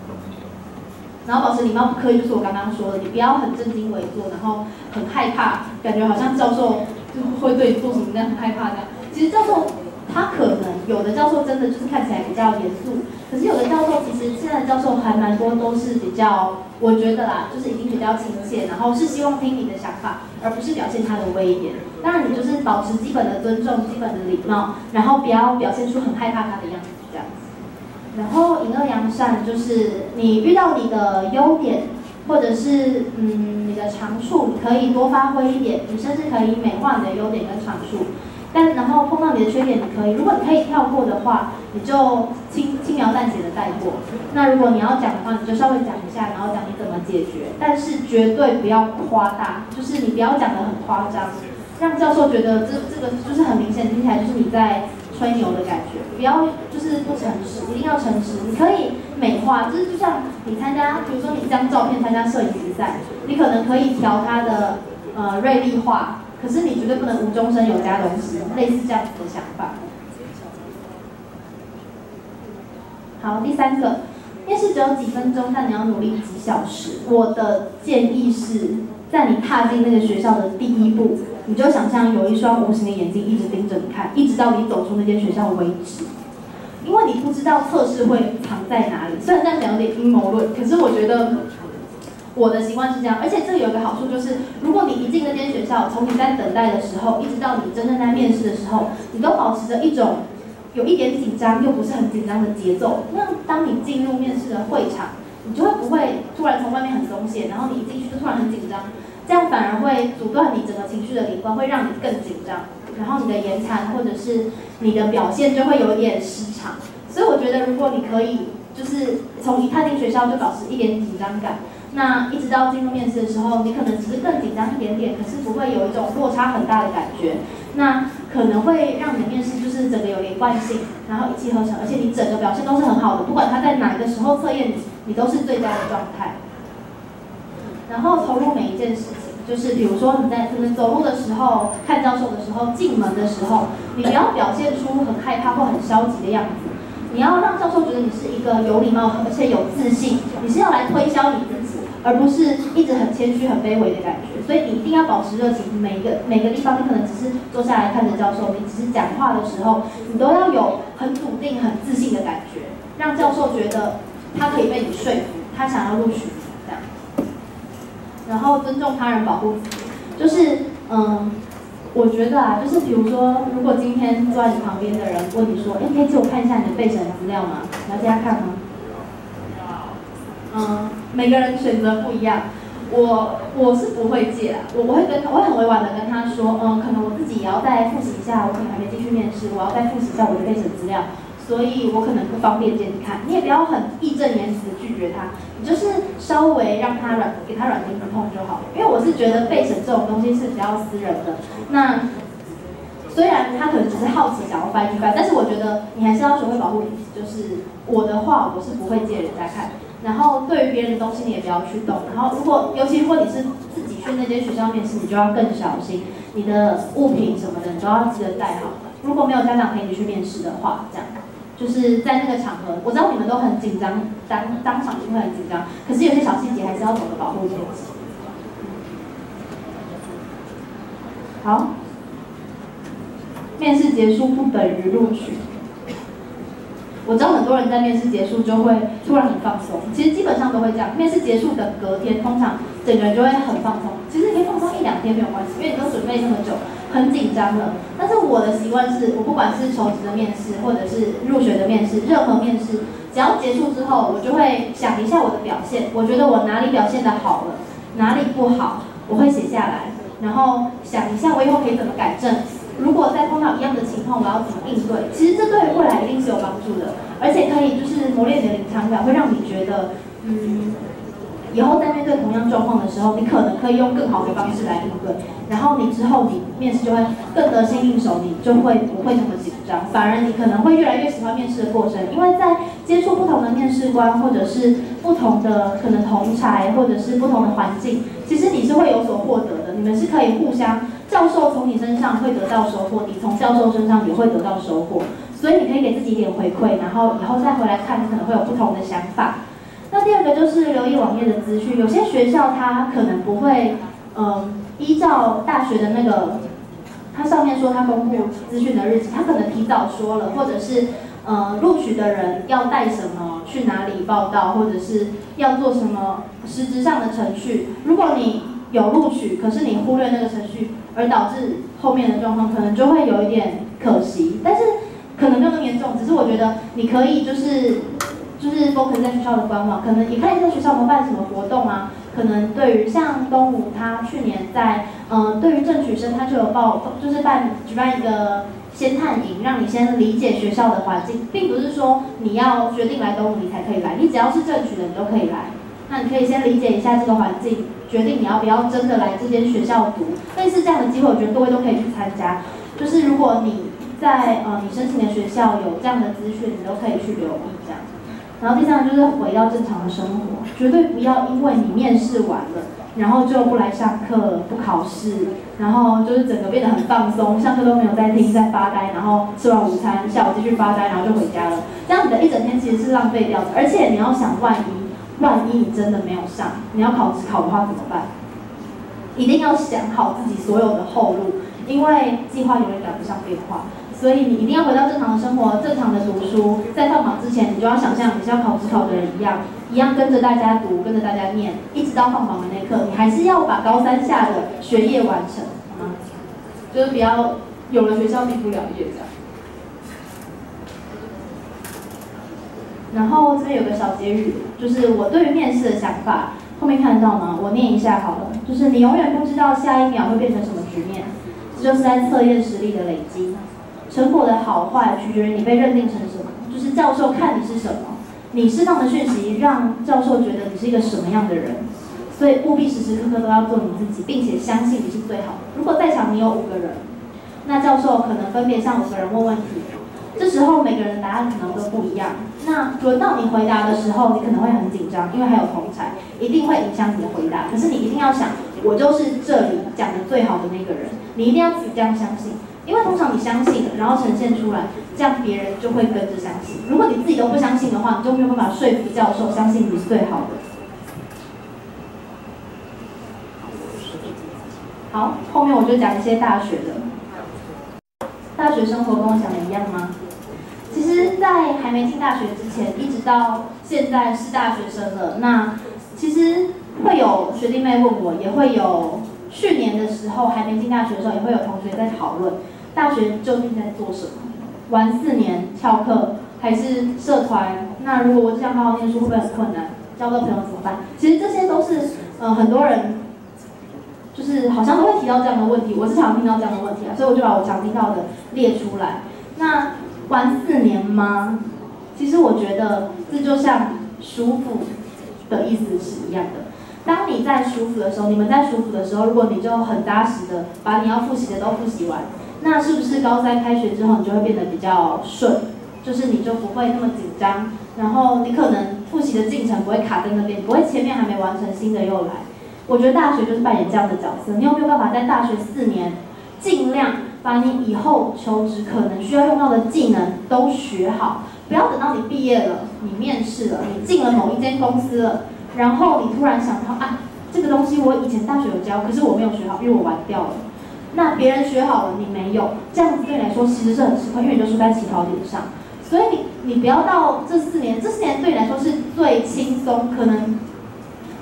然后保持礼貌不刻意，就是我刚刚说的，你不要很正襟危坐，然后很害怕，感觉好像教授就会对你做什么那样很害怕这样。其实教授。他可能有的教授真的就是看起来比较严肃，可是有的教授其实现在教授还蛮多都是比较，我觉得啦，就是已经比较亲切，然后是希望听你的想法，而不是表现他的威严。当然你就是保持基本的尊重、基本的礼貌，然后不要表现出很害怕他的样子这样子。然后隐恶扬善就是你遇到你的优点，或者是嗯你的长处，你可以多发挥一点，你甚至可以美化你的优点跟长处。但然后碰到你的缺点，你可以，如果你可以跳过的话，你就轻轻描淡写的带过。那如果你要讲的话，你就稍微讲一下，然后讲你怎么解决。但是绝对不要夸大，就是你不要讲的很夸张，让教授觉得这这个就是很明显听起来就是你在吹牛的感觉。不要就是不诚实，一定要诚实。你可以美化，就是就像你参加，比如说你一张照片参加摄影比赛，你可能可以调它的呃锐利化。可是你绝对不能无中生有加东西，类似这样子的想法。好，第三个，面试只有几分钟，但你要努力几小时。我的建议是，在你踏进那个学校的第一步，你就想象有一双无形的眼睛一直盯着你看，一直到你走出那间学校为止。因为你不知道测试会藏在哪里，虽然这样讲有点阴谋论，可是我觉得我的习惯是这样。而且这有一个好处就是，如果你一进那间学校，从你在等待的时候，一直到你真正在面试的时候，你都保持着一种有一点紧张又不是很紧张的节奏。那当你进入面试的会场，你就会不会突然从外面很松懈，然后你一进去就突然很紧张，这样反而会阻断你整个情绪的灵光，会让你更紧张。然后你的言谈或者是你的表现就会有点失常，所以我觉得如果你可以就是从一踏进学校就保持一点紧张感，那一直到进入面试的时候，你可能只是更紧张一点点，可是不会有一种落差很大的感觉，那可能会让你的面试就是整个有连贯性，然后一气呵成，而且你整个表现都是很好的，不管他在哪一个时候测验你，你都是最佳的状态，然后投入每一件事情。就是比如说你在可能走路的时候，看教授的时候，进门的时候，你不要表现出很害怕或很消极的样子，你要让教授觉得你是一个有礼貌而且有自信，你是要来推销你自己，而不是一直很谦虚很卑微的感觉。所以你一定要保持热情，每一个每个地方你可能只是坐下来看着教授，你只是讲话的时候，你都要有很笃定很自信的感觉，让教授觉得他可以被你说服，他想要录取这样。然后尊重他人，保护自己，就是嗯，我觉得啊，就是比如说，如果今天坐在你旁边的人问你说，哎，可以借我看一下你的备审资料吗？你要借他看吗？嗯，每个人选择不一样，我我是不会借啦，我我会跟，我会很委婉的跟他说，嗯，可能我自己也要再复习一下，我可能还没继续面试，我要再复习一下我的备审资料。所以我可能不方便借你看，你也不要很义正言辞拒绝他，你就是稍微让他软，给他软钉子碰就好了。因为我是觉得备审这种东西是比较私人的，那虽然他可能只是好奇想要翻一翻，但是我觉得你还是要学会保护隐私。就是我的话，我是不会借人家看，然后对于别人的东西你也不要去动。然后如果尤其如果你是自己去那间学校面试，你就要更小心，你的物品什么的你都要记得带好。如果没有家长陪你去面试的话，这样。就是在那个场合，我知道你们都很紧张，当当场就会很紧张。可是有些小细节还是要懂得保护自己。好，面试结束不等于录取。我知道很多人在面试结束就会突然很放松，其实基本上都会这样。面试结束的隔天，通常整个人就会很放松。其实你可以放松一两天没有关系，因为你都准备那么久，很紧张了。但是我的习惯是，我不管是求职的面试，或者是入学的面试，任何面试，只要结束之后，我就会想一下我的表现。我觉得我哪里表现的好了，哪里不好，我会写下来，然后想一下我以后可以怎么改正。如果再碰到一样的情况，我要怎么应对？其实这对未来一定是有帮助的，而且可以就是磨练你的临场感，会让你觉得，嗯，以后在面对同样状况的时候，你可能可以用更好的方式来应对。然后你之后你面试就会更得心应手，你就会不会那么紧张，反而你可能会越来越喜欢面试的过程，因为在接触不同的面试官，或者是不同的可能同才，或者是不同的环境，其实你是会有所获得的，你们是可以互相。教授从你身上会得到收获，你从教授身上也会得到收获，所以你可以给自己一点回馈，然后以后再回来看，你可能会有不同的想法。那第二个就是留意网页的资讯，有些学校它可能不会，嗯，依照大学的那个，它上面说它公布资讯的日期，它可能提早说了，或者是，呃，录取的人要带什么，去哪里报道，或者是要做什么实质上的程序。如果你有录取，可是你忽略那个程序。而导致后面的状况可能就会有一点可惜，但是可能没有那么严重。只是我觉得你可以就是就是 focus 在学校的官网，可能你看一下学校有没有办什么活动啊。可能对于像东吴，他去年在嗯，对于正取生他就有报，就是办举办一个先探营，让你先理解学校的环境，并不是说你要决定来东吴你才可以来，你只要是正取的你都可以来。那你可以先理解一下这个环境。决定你要不要真的来这间学校读，类似这样的机会，我觉得各位都可以去参加。就是如果你在呃你申请的学校有这样的资讯，你都可以去留意这样。然后第三个就是回到正常的生活，绝对不要因为你面试完了，然后就不来上课、不考试，然后就是整个变得很放松，上课都没有在听，在发呆，然后吃完午餐下午继续发呆，然后就回家了。这样子的一整天其实是浪费掉的，而且你要想万一。万一你真的没有上，你要考职考的话怎么办？一定要想好自己所有的后路，因为计划永远赶不上变化。所以你一定要回到正常的生活，正常的读书。在放榜之前，你就要想象你是要考职考的人一样，一样跟着大家读，跟着大家念，一直到放榜的那刻，你还是要把高三下的学业完成，好吗？就是不要有了学校毕不了业这样。然后这边有个小结语，就是我对于面试的想法，后面看得到吗？我念一下好了，就是你永远不知道下一秒会变成什么局面，这就是在测验实力的累积。成果的好坏取决于你被认定成什么，就是教授看你是什么，你释放的讯息让教授觉得你是一个什么样的人，所以务必时时刻刻都要做你自己，并且相信你是最好的。如果在场你有五个人，那教授可能分别向五个人问问题，这时候每个人的答案可能都不一样。那轮到你回答的时候，你可能会很紧张，因为还有同才，一定会影响你的回答。可是你一定要想，我就是这里讲的最好的那个人，你一定要自己这样相信。因为通常你相信，然后呈现出来，这样别人就会跟着相信。如果你自己都不相信的话，你就没有办法说服教授相信你是最好的。好，后面我就讲一些大学的。大学生活跟我想的一样吗？其实，在还没进大学之前，一直到现在是大学生了，那其实会有学弟妹问我，也会有去年的时候还没进大学的时候，也会有同学在讨论。大学究竟在做什么？玩四年翘课还是社团？那如果我只想好好念书，会不会很困难？交到朋友怎么办？其实这些都是呃很多人就是好像都会提到这样的问题。我是常听到这样的问题啊，所以我就把我常听到的列出来。那玩四年吗？其实我觉得这就像舒服的意思是一样的。当你在舒服的时候，你们在舒服的时候，如果你就很扎实的把你要复习的都复习完。那是不是高三开学之后，你就会变得比较顺？就是你就不会那么紧张，然后你可能复习的进程不会卡在那边，不会前面还没完成，新的又来。我觉得大学就是扮演这样的角色。你有没有办法在大学四年，尽量把你以后求职可能需要用到的技能都学好？不要等到你毕业了，你面试了，你进了某一间公司了，然后你突然想到啊，这个东西我以前大学有教，可是我没有学好，因为我玩掉了。那别人学好了，你没有，这样子对你来说其实是很吃亏，因为你就输在起跑点上。所以你你不要到这四年，这四年对你来说是最轻松，可能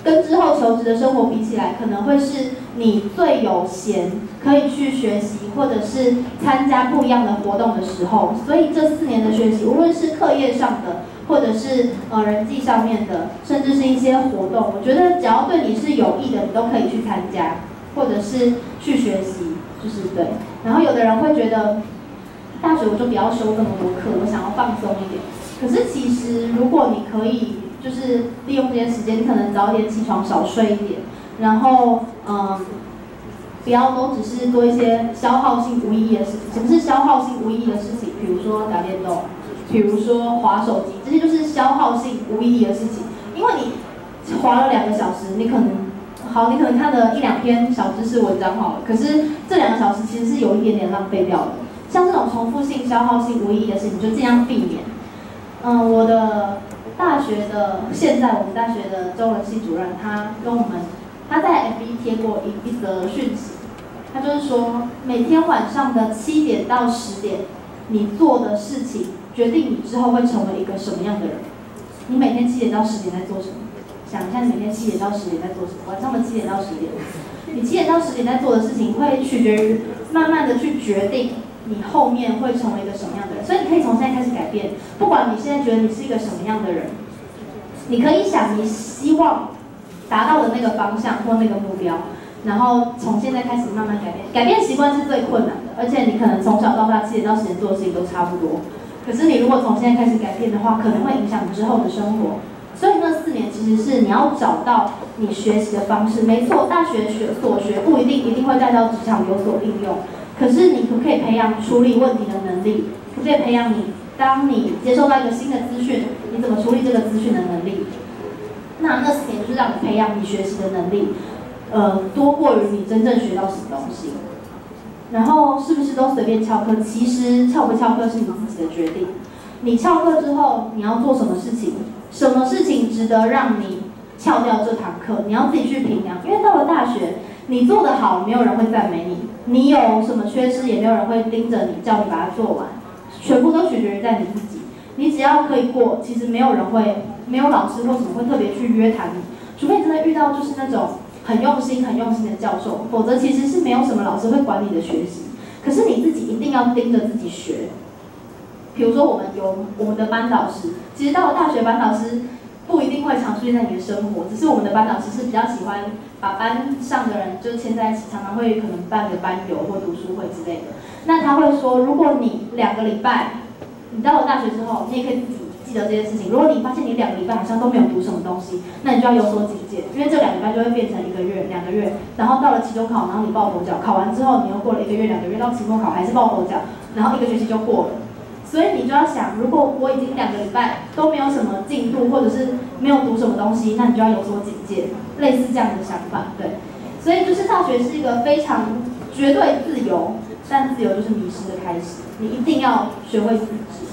跟之后求职的生活比起来，可能会是你最有闲可以去学习或者是参加不一样的活动的时候。所以这四年的学习，无论是课业上的，或者是呃人际上面的，甚至是一些活动，我觉得只要对你是有益的，你都可以去参加，或者是去学习。就是对，然后有的人会觉得，大学我就不要修这么多课，我想要放松一点。可是其实如果你可以，就是利用这些时间，可能早点起床，少睡一点，然后嗯，不要都只是做一些消耗性无意义的事情。什么是消耗性无意义的事情？比如说打电动，比如说划手机，这些就是消耗性无意义的事情。因为你划了两个小时，你可能。好，你可能看了一两篇小知识文章好了，可是这两个小时其实是有一点点浪费掉的。像这种重复性、消耗性、无意义的事情，就尽量避免。嗯，我的大学的现在我们大学的中文系主任，他跟我们他在 FB 贴过一一则讯息，他就是说每天晚上的七点到十点，你做的事情决定你之后会成为一个什么样的人。你每天七点到十点在做什么？想一下，你每天七点到十点在做什么？晚上的七点到十点，你七点到十点在做的事情，会取决于慢慢的去决定你后面会成为一个什么样的人。所以你可以从现在开始改变，不管你现在觉得你是一个什么样的人，你可以想你希望达到的那个方向或那个目标，然后从现在开始慢慢改变。改变习惯是最困难的，而且你可能从小到大七点到十点做的事情都差不多。可是你如果从现在开始改变的话，可能会影响你之后的生活。所以那四年其实是你要找到你学习的方式。没错，大学学所学不一定一定会带到职场有所应用。可是你可不可以培养处理问题的能力？可不可以培养你，当你接受到一个新的资讯，你怎么处理这个资讯的能力？那那十年就是让你培养你学习的能力，呃，多过于你真正学到什么东西。然后是不是都随便翘课？其实翘不翘课是你自己的决定。你翘课之后，你要做什么事情？什么事情值得让你翘掉这堂课？你要自己去评量。因为到了大学，你做得好，没有人会赞美你；你有什么缺失，也没有人会盯着你叫你把它做完，全部都取决于在你自己。你只要可以过，其实没有人会，没有老师或什么会特别去约谈你，除非真的遇到就是那种很用心、很用心的教授，否则其实是没有什么老师会管你的学习。可是你自己一定要盯着自己学。比如说，我们有我们的班导师，其实到了大学，班导师不一定会常出现在你的生活，只是我们的班导师是比较喜欢把班上的人就牵在一起，常常会可能办个班游或读书会之类的。那他会说，如果你两个礼拜，你到了大学之后，你也可以自己记得这件事情。如果你发现你两个礼拜好像都没有读什么东西，那你就要有所警戒，因为这两个礼拜就会变成一个月、两个月，然后到了期中考，然后你抱佛脚，考完之后你又过了一个月、两个月，到期末考还是抱佛脚，然后一个学期就过了。所以你就要想，如果我已经两个礼拜都没有什么进度，或者是没有读什么东西，那你就要有所警戒，类似这样的想法，对。所以就是大学是一个非常绝对自由，但自由就是迷失的开始，你一定要学会自制。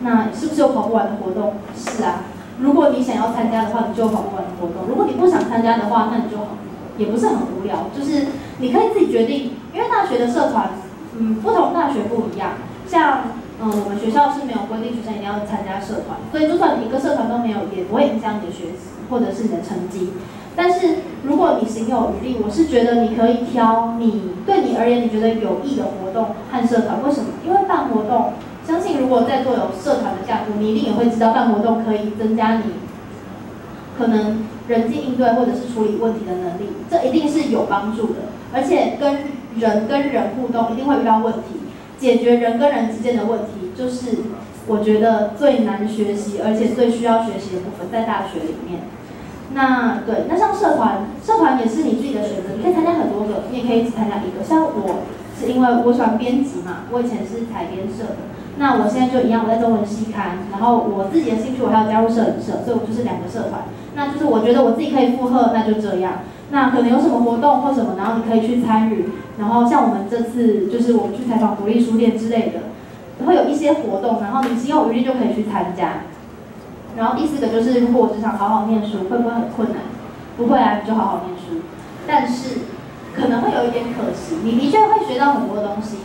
那是不是有跑不完的活动？是啊。如果你想要参加的话，你就跑不完的活动；如果你不想参加的话，那你就也不是很无聊，就是你可以自己决定，因为大学的社团，嗯，不同大学不一样。像嗯，我们学校是没有规定学生一定要参加社团，所以就算你一个社团都没有，也不会影响你的学习或者是你的成绩。但是如果你行有余力，我是觉得你可以挑你对你而言你觉得有益的活动和社团。为什么？因为办活动，相信如果在座有社团的架构，你一定也会知道办活动可以增加你可能人际应对或者是处理问题的能力，这一定是有帮助的。而且跟人跟人互动，一定会遇到问题。解决人跟人之间的问题，就是我觉得最难学习，而且最需要学习的部分，在大学里面。那对，那像社团，社团也是你自己的选择，你可以参加很多个，你也可以只参加一个。像我是因为我喜欢编辑嘛，我以前是采编社的，那我现在就一样，我在中文系刊，然后我自己的兴趣我还要加入摄影社，所以我就是两个社团。那就是我觉得我自己可以负荷，那就这样。那可能有什么活动或什么，然后你可以去参与。然后像我们这次就是我们去采访独立书店之类的，会有一些活动，然后你心有余力就可以去参加。然后第四个就是，如果我只想好好念书，会不会很困难？不会啊，你就好好念书。但是可能会有一点可惜，你的确会学到很多东西。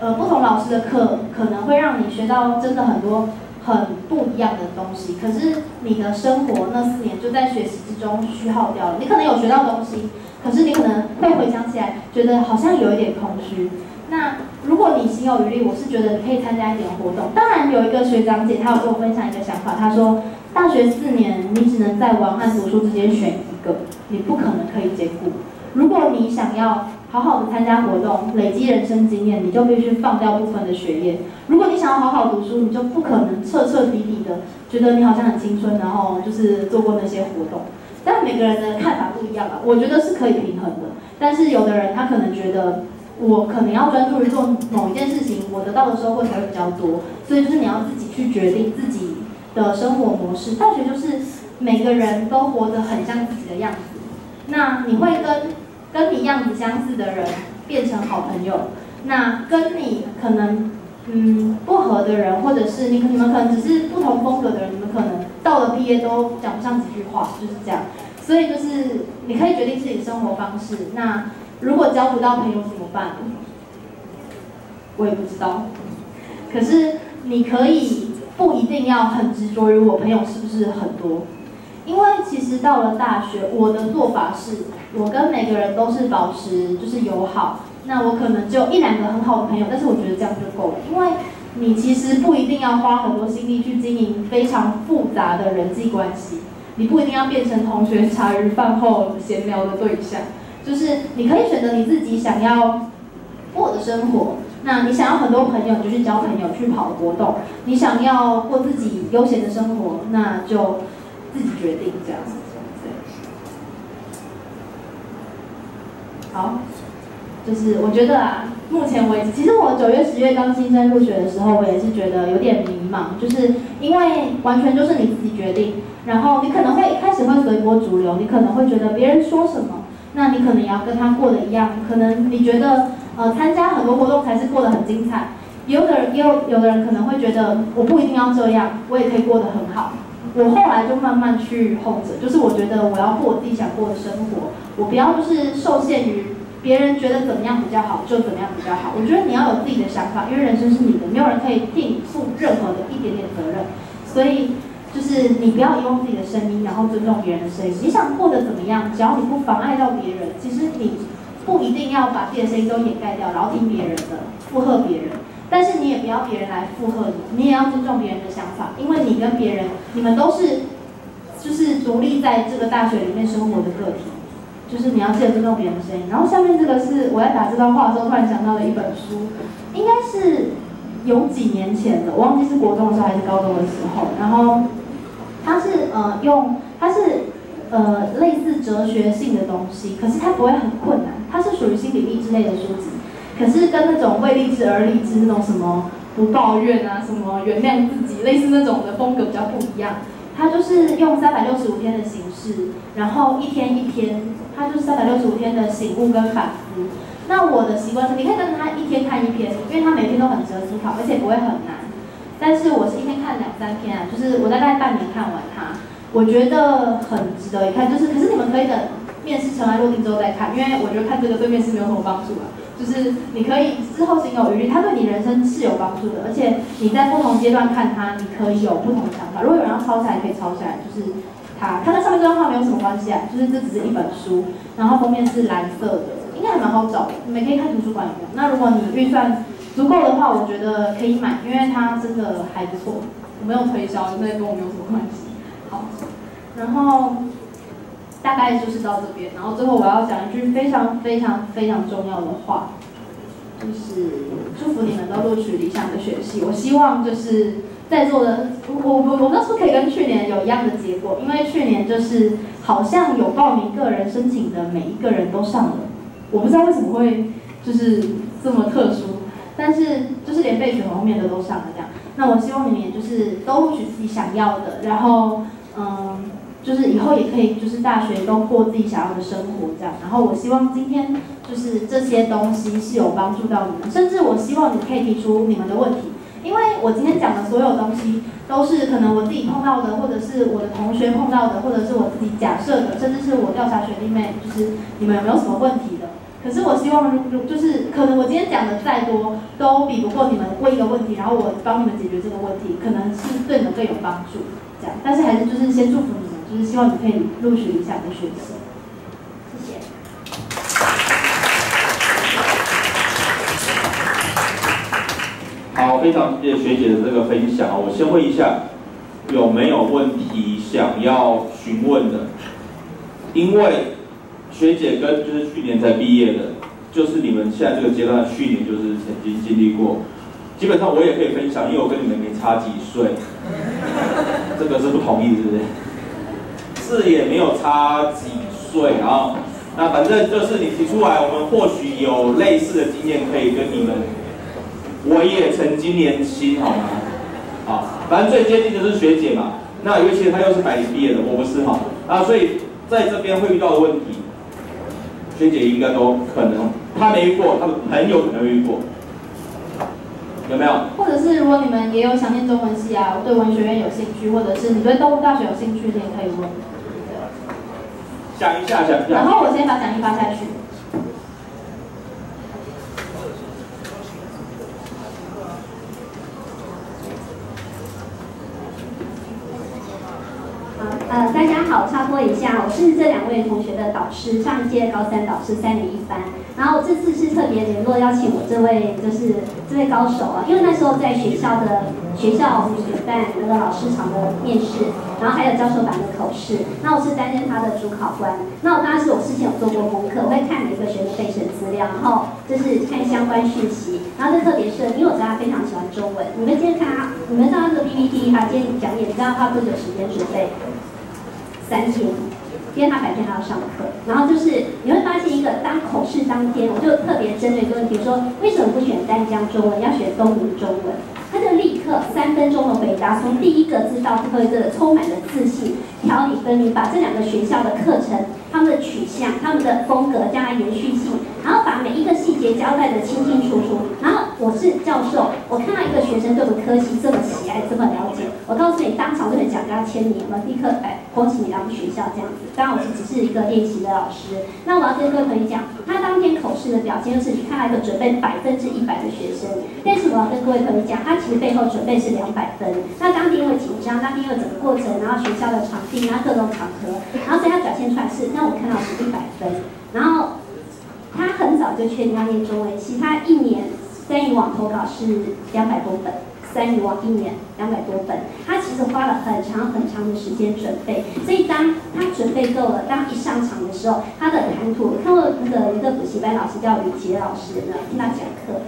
呃，不同老师的课可能会让你学到真的很多很不一样的东西。可是你的生活那四年就在学习之中虚耗掉了。你可能有学到东西。可是你可能会回想起来，觉得好像有一点空虚。那如果你心有余力，我是觉得你可以参加一点活动。当然有一个学长姐，她有跟我分享一个想法，她说大学四年你只能在玩和读书之间选一个，你不可能可以兼顾。如果你想要好好的参加活动，累积人生经验，你就必须放掉部分的学业。如果你想要好好读书，你就不可能彻彻底底的觉得你好像很青春，然后就是做过那些活动。但每个人的看法不一样啊，我觉得是可以平衡的。但是有的人他可能觉得，我可能要专注于做某一件事情，我得到的收获才会比较多。所以就是你要自己去决定自己的生活模式。大学就是每个人都活得很像自己的样子，那你会跟跟你样子相似的人变成好朋友，那跟你可能。嗯，不合的人，或者是你你们可能只是不同风格的人，你们可能到了毕业都讲不上几句话，就是这样。所以就是你可以决定自己的生活方式。那如果交不到朋友怎么办？我也不知道。可是你可以不一定要很执着于我朋友是不是很多，因为其实到了大学，我的做法是，我跟每个人都是保持就是友好。那我可能就一两个很好的朋友，但是我觉得这样就够了，因为你其实不一定要花很多心力去经营非常复杂的人际关系，你不一定要变成同学茶余饭后闲聊的对象，就是你可以选择你自己想要过的生活。那你想要很多朋友，就去交朋友，去跑活动；你想要过自己悠闲的生活，那就自己决定这样。对，好。就是我觉得啊，目前为止，其实我九月、十月刚新生入学的时候，我也是觉得有点迷茫，就是因为完全就是你自己决定，然后你可能会一开始会随波逐流，你可能会觉得别人说什么，那你可能也要跟他过的一样，可能你觉得呃参加很多活动才是过得很精彩，有的人也有有的人可能会觉得我不一定要这样，我也可以过得很好，我后来就慢慢去后者，就是我觉得我要过我自己想过的生活，我不要就是受限于别人觉得怎么样比较好就怎么样比较好。我觉得你要有自己的想法，因为人生是你的，没有人可以替你负任何的一点点责任。所以就是你不要遗忘自己的声音，然后尊重别人的声音。你想过得怎么样，只要你不妨碍到别人，其实你不一定要把自己的声音都掩盖掉，然后听别人的附和别人。但是你也不要别人来附和你，你也要尊重别人的想法，因为你跟别人，你们都是就是独立在这个大学里面生活的个体，就是你要记得尊重别人的声音。然后下面这个是我在打这段话的时候突然想到的一本书，应该是有几年前的，我忘记是国中的时候还是高中的时候。然后它是呃用它是呃类似哲学性的东西，可是它不会很困难，它是属于心理励志类的书籍。可是跟那种为励志而励志那种什么不抱怨啊，什么原谅自己，类似那种的风格比较不一样。它就是用三百六十五天的形式，然后一天一天，它就是三百六十五天的醒悟跟反思。那我的习惯是，你可以跟着他一天看一篇，因为他每天都很值得思考，而且不会很难。但是我是一天看两三篇啊，就是我大概半年看完它，我觉得很值得一看。就是，可是你们可以等面试尘埃落定之后再看，因为我觉得看这个对面试没有什么帮助啊。就是你可以之后心有余力，它对你人生是有帮助的，而且你在不同阶段看它，你可以有不同的想法。如果有人要抄下来，可以抄下来。就是它，它跟上面这段话没有什么关系啊，就是这只是一本书，然后封面是蓝色的，应该还蛮好找的，你们可以看图书馆有没有。那如果你预算足够的话，我觉得可以买，因为它真的还不错。我没有推销，因为跟我没有什么关系。好，然后。大概就是到这边，然后最后我要讲一句非常非常非常重要的话，就是祝福你们都录取理想的学系。我希望就是在座的，我我我那是不是可以跟去年有一样的结果？因为去年就是好像有报名个人申请的每一个人都上了，我不知道为什么会就是这么特殊，但是就是连备选后面的都上了这样。那我希望你们就是都录取自己想要的，然后嗯。就是以后也可以，就是大学都过自己想要的生活这样。然后我希望今天就是这些东西是有帮助到你们，甚至我希望你们可以提出你们的问题，因为我今天讲的所有东西都是可能我自己碰到的，或者是我的同学碰到的，或者是我自己假设的，甚至是我调查学弟妹，就是你们有没有什么问题的？可是我希望，如就是可能我今天讲的再多，都比不过你们问一个问题，然后我帮你们解决这个问题，可能是对你们更有帮助。这样，但是还是就是先祝福你。就是希望你可以录取理想的学习，谢谢。好，非常谢谢学姐的这个分享我先问一下，有没有问题想要询问的？因为学姐跟就是去年才毕业的，就是你们现在这个阶段，去年就是曾经经历过。基本上我也可以分享，因为我跟你们没差几岁。这个是不同意，是不是？是也没有差几岁啊，那反正就是你提出来，我们或许有类似的经验可以跟你们。我也曾经年轻，好吗？好，反正最接近就是学姐嘛。那尤其她又是百年毕业的，我不是哈啊，所以在这边会遇到的问题，学姐应该都可能，她没遇过，她很有可能遇过，有没有？或者是如果你们也有想念中文系啊，对文学院有兴趣，或者是你对动物大学有兴趣，你也可以问。讲一下，讲一下。然后我先把讲义发下去。呃，大家好，插播一下，我是这两位同学的导师，上一届高三导师三年一班。然后这次是特别联络邀请我这位就是这位高手啊，因为那时候在学校的学校举办那个老师场的面试，然后还有教授版的口试，那我是担任他的主考官。那我当然是我事先有做过功课，我会看每一个学生备审资料，然后就是看相关讯息。然后这特别是因为我知道他非常喜欢中文，你们今天看他，你们知道这个 PPT，他今天讲演，你知道花多久时间准备？三天，因为他白天还要上课，然后就是你会发现一个当口试当天，我就特别针对一个问题说，为什么不选丹江中文，要选东吴中文？他就立刻三分钟的回答，从第一个字到最后一个充满了自信，条理分明，把这两个学校的课程、他们的取向、他们的风格加延续性，然后把每一个细节交代的清清楚楚，然后。我是教授，我看到一个学生对我们科系这么喜爱，这么了解，我告诉你，当场就很想跟他签名，我立刻哎，恭喜你来我们学校这样子。当然我是只是一个练习的老师。那我要跟各位朋友讲，他当天口试的表现就是你看到一个准备百分之一百的学生，但是我要跟各位朋友讲，他其实背后准备是两百分。那当天因为紧张，当天因为整个过程，然后学校的场地，然后各种场合，然后所以他表现出来是那我看到是一百分，然后。他很早就确定要念中文系，他一年三语网投稿是两百多本，三女王一年两百多本，他其实花了很长很长的时间准备，所以当他准备够了，当一上场的时候，他的谈吐，看过那个一个补习班老师叫吕杰老师呢，听他讲课，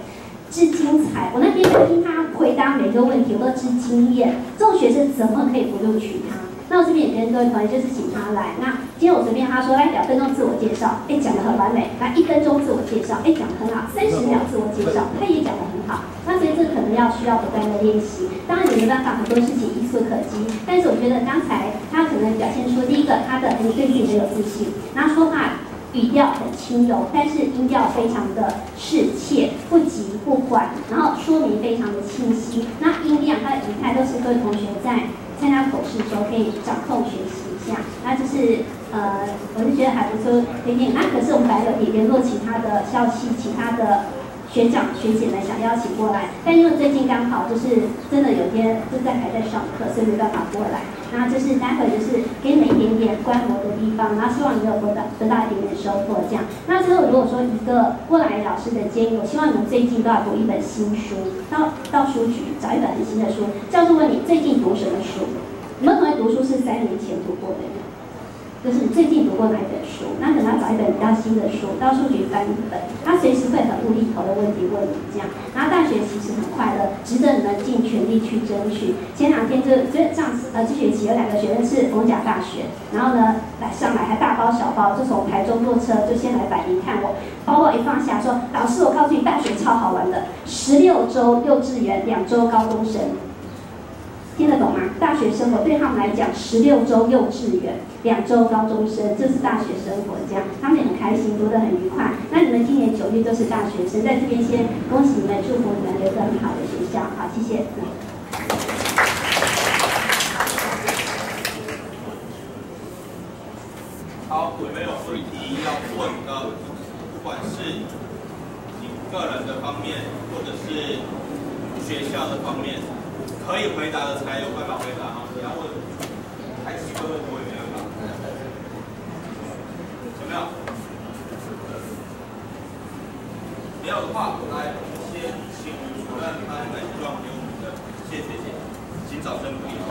之精彩，我那天听他回答每个问题，我都之惊艳，这种学生怎么可以不录取他？那我这边也跟各位同学就是请他来。那今天我随便他说来两分钟自我介绍，哎讲的很完美。来一分钟自我介绍，哎讲的很好。三十秒自我介绍，他也讲的很好。那所以这可能要需要不断的练习。当然也没办法，很多事情一蹴可及。但是我觉得刚才他可能表现出第一个，他的你对自己很有自信，然后说话语调很轻柔，但是音调非常的适切，不急不缓，然后说明非常的清晰。那就是各位同学在。参加考试的时候可以掌控学习一下，那就是呃，我就觉得还不错推荐。那可是我们本来有联络其他的校系、其他的学长学姐们想邀请过来，但因为最近刚好就是真的有些就在还在上课，所以没办法过来。那就是待会就是给你们一点点观摩的地方，然后希望你有得到得到一点点收获这样。那最后如果说一个过来老师的建议，我希望你们最近都要读一本新书，到到书局找一本很新的书。教授问你最近读什么书？有没有同学读书是三年前读过的？就是最近读过哪一本书？那等他找一本比较新的书，到书局翻一本，他随时会很无厘头的问题问你这样。然后大学其实很快乐，值得你们尽全力去争取。前两天就就上次呃这学期有两个学生是逢甲大学，然后呢来上来还大包小包，就从台中坐车就先来百宁看我，包包一放下说老师我告诉你大学超好玩的，十六周幼稚园，两周高中生。听得懂吗？大学生活对他们来讲，十六周幼稚园，两周高中生，这是大学生活，这样他们也很开心，读得很愉快。那你们今年九月都是大学生，在这边先恭喜你们，祝福你们有个很好的学校。好，谢谢。好，我没有问题要问的？不管是个人的方面，或者是学校的方面。可以回答的才有办法回答哈，你要问太奇怪的问题我也没办法。有没有？没有的话，来先请主任他来状给我们的，谢谢谢，请掌声鼓励呃，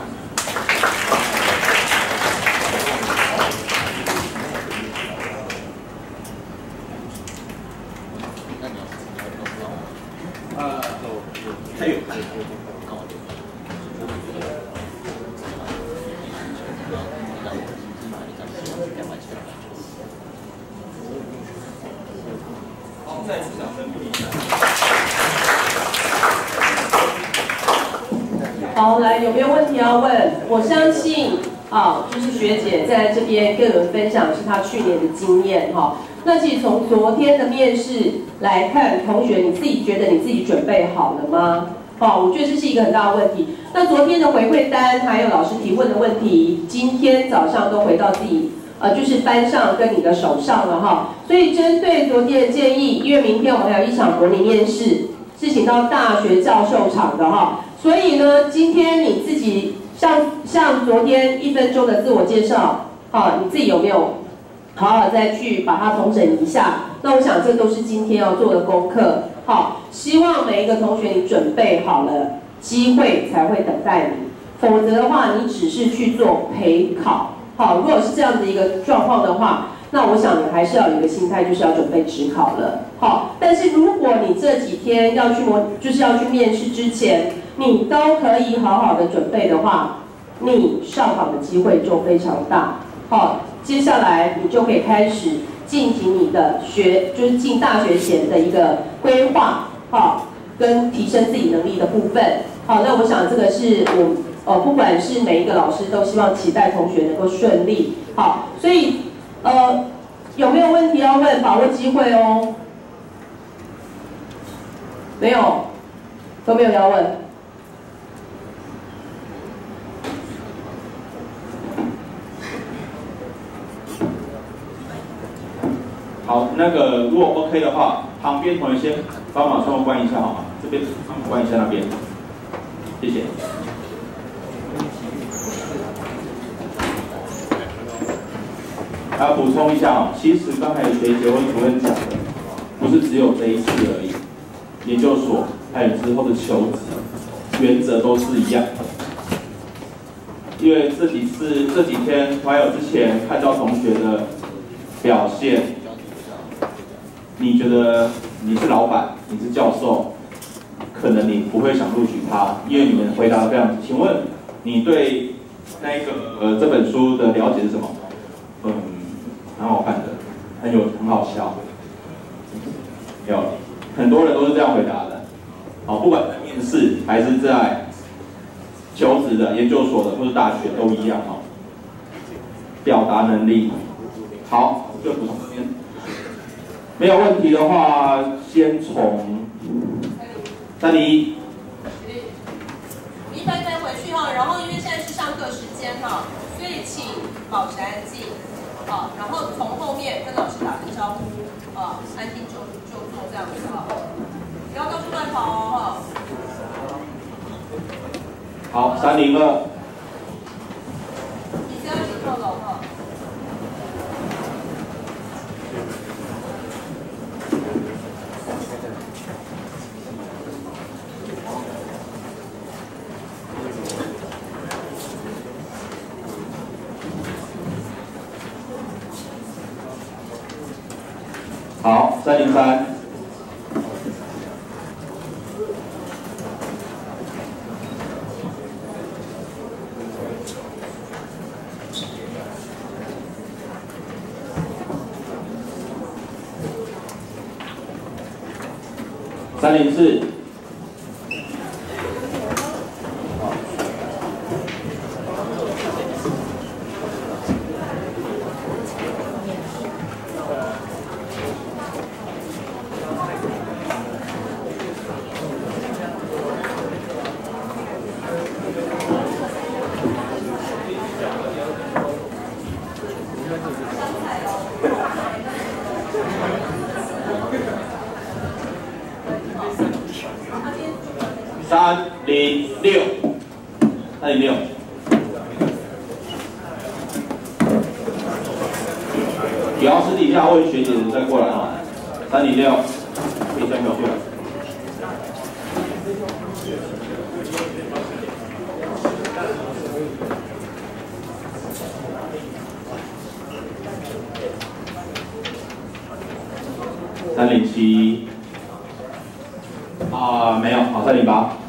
好，来，有没有问题要问？我相信啊，就是学姐在这边跟我们分享是她去年的经验哈。那其实从昨天的面试来看，同学你自己觉得你自己准备好了吗？哦，我觉得这是一个很大的问题。那昨天的回馈单还有老师提问的问题，今天早上都回到自己。呃，就是班上跟你的手上了哈，所以针对昨天的建议，因为明天我们还有一场模拟面试，是请到大学教授场的哈，所以呢，今天你自己像像昨天一分钟的自我介绍，好，你自己有没有好好再去把它重整一下？那我想这都是今天要做的功课，好，希望每一个同学你准备好了，机会才会等待你，否则的话，你只是去做陪考。好，如果是这样子一个状况的话，那我想你还是要有一个心态，就是要准备职考了。好，但是如果你这几天要去模，就是要去面试之前，你都可以好好的准备的话，你上榜的机会就非常大。好，接下来你就可以开始进行你的学，就是进大学前的一个规划，好，跟提升自己能力的部分。好，那我想这个是我。哦，不管是每一个老师都希望期待同学能够顺利，好，所以呃有没有问题要问？把握机会哦。没有，都没有要问。好，那个如果 OK 的话，旁边同学先帮忙窗户关一下好吗？这边关一下那边，谢谢。还要补充一下哦，其实刚才学姐温主任讲的，不是只有这一次而已，研究所还有之后的求职，原则都是一样的。因为这几次这几天还有之前看到同学的表现，你觉得你是老板，你是教授，可能你不会想录取他，因为你们回答的非常。请问你对那个呃这本书的了解是什么？嗯，蛮好看的，很有很好笑，有很多人都是这样回答的。好，不管在面试还是在求职的、研究所的或者大学都一样哦。表达能力好，就补充这边。没有问题的话，先从三零一。一分分回去哈，然后因为现在是上课时间哈，所以请保持安静，好，然后从后面跟老师打声招呼，啊，安静就就坐这样子哈，不要到处乱跑哦哈。好，三零二。你先要请坐楼哈。好，三零三零四。三零六，三零六。你要私底下问学姐再过来啊，三零六，可以先回去了。三零七，啊，没有，好，三零八。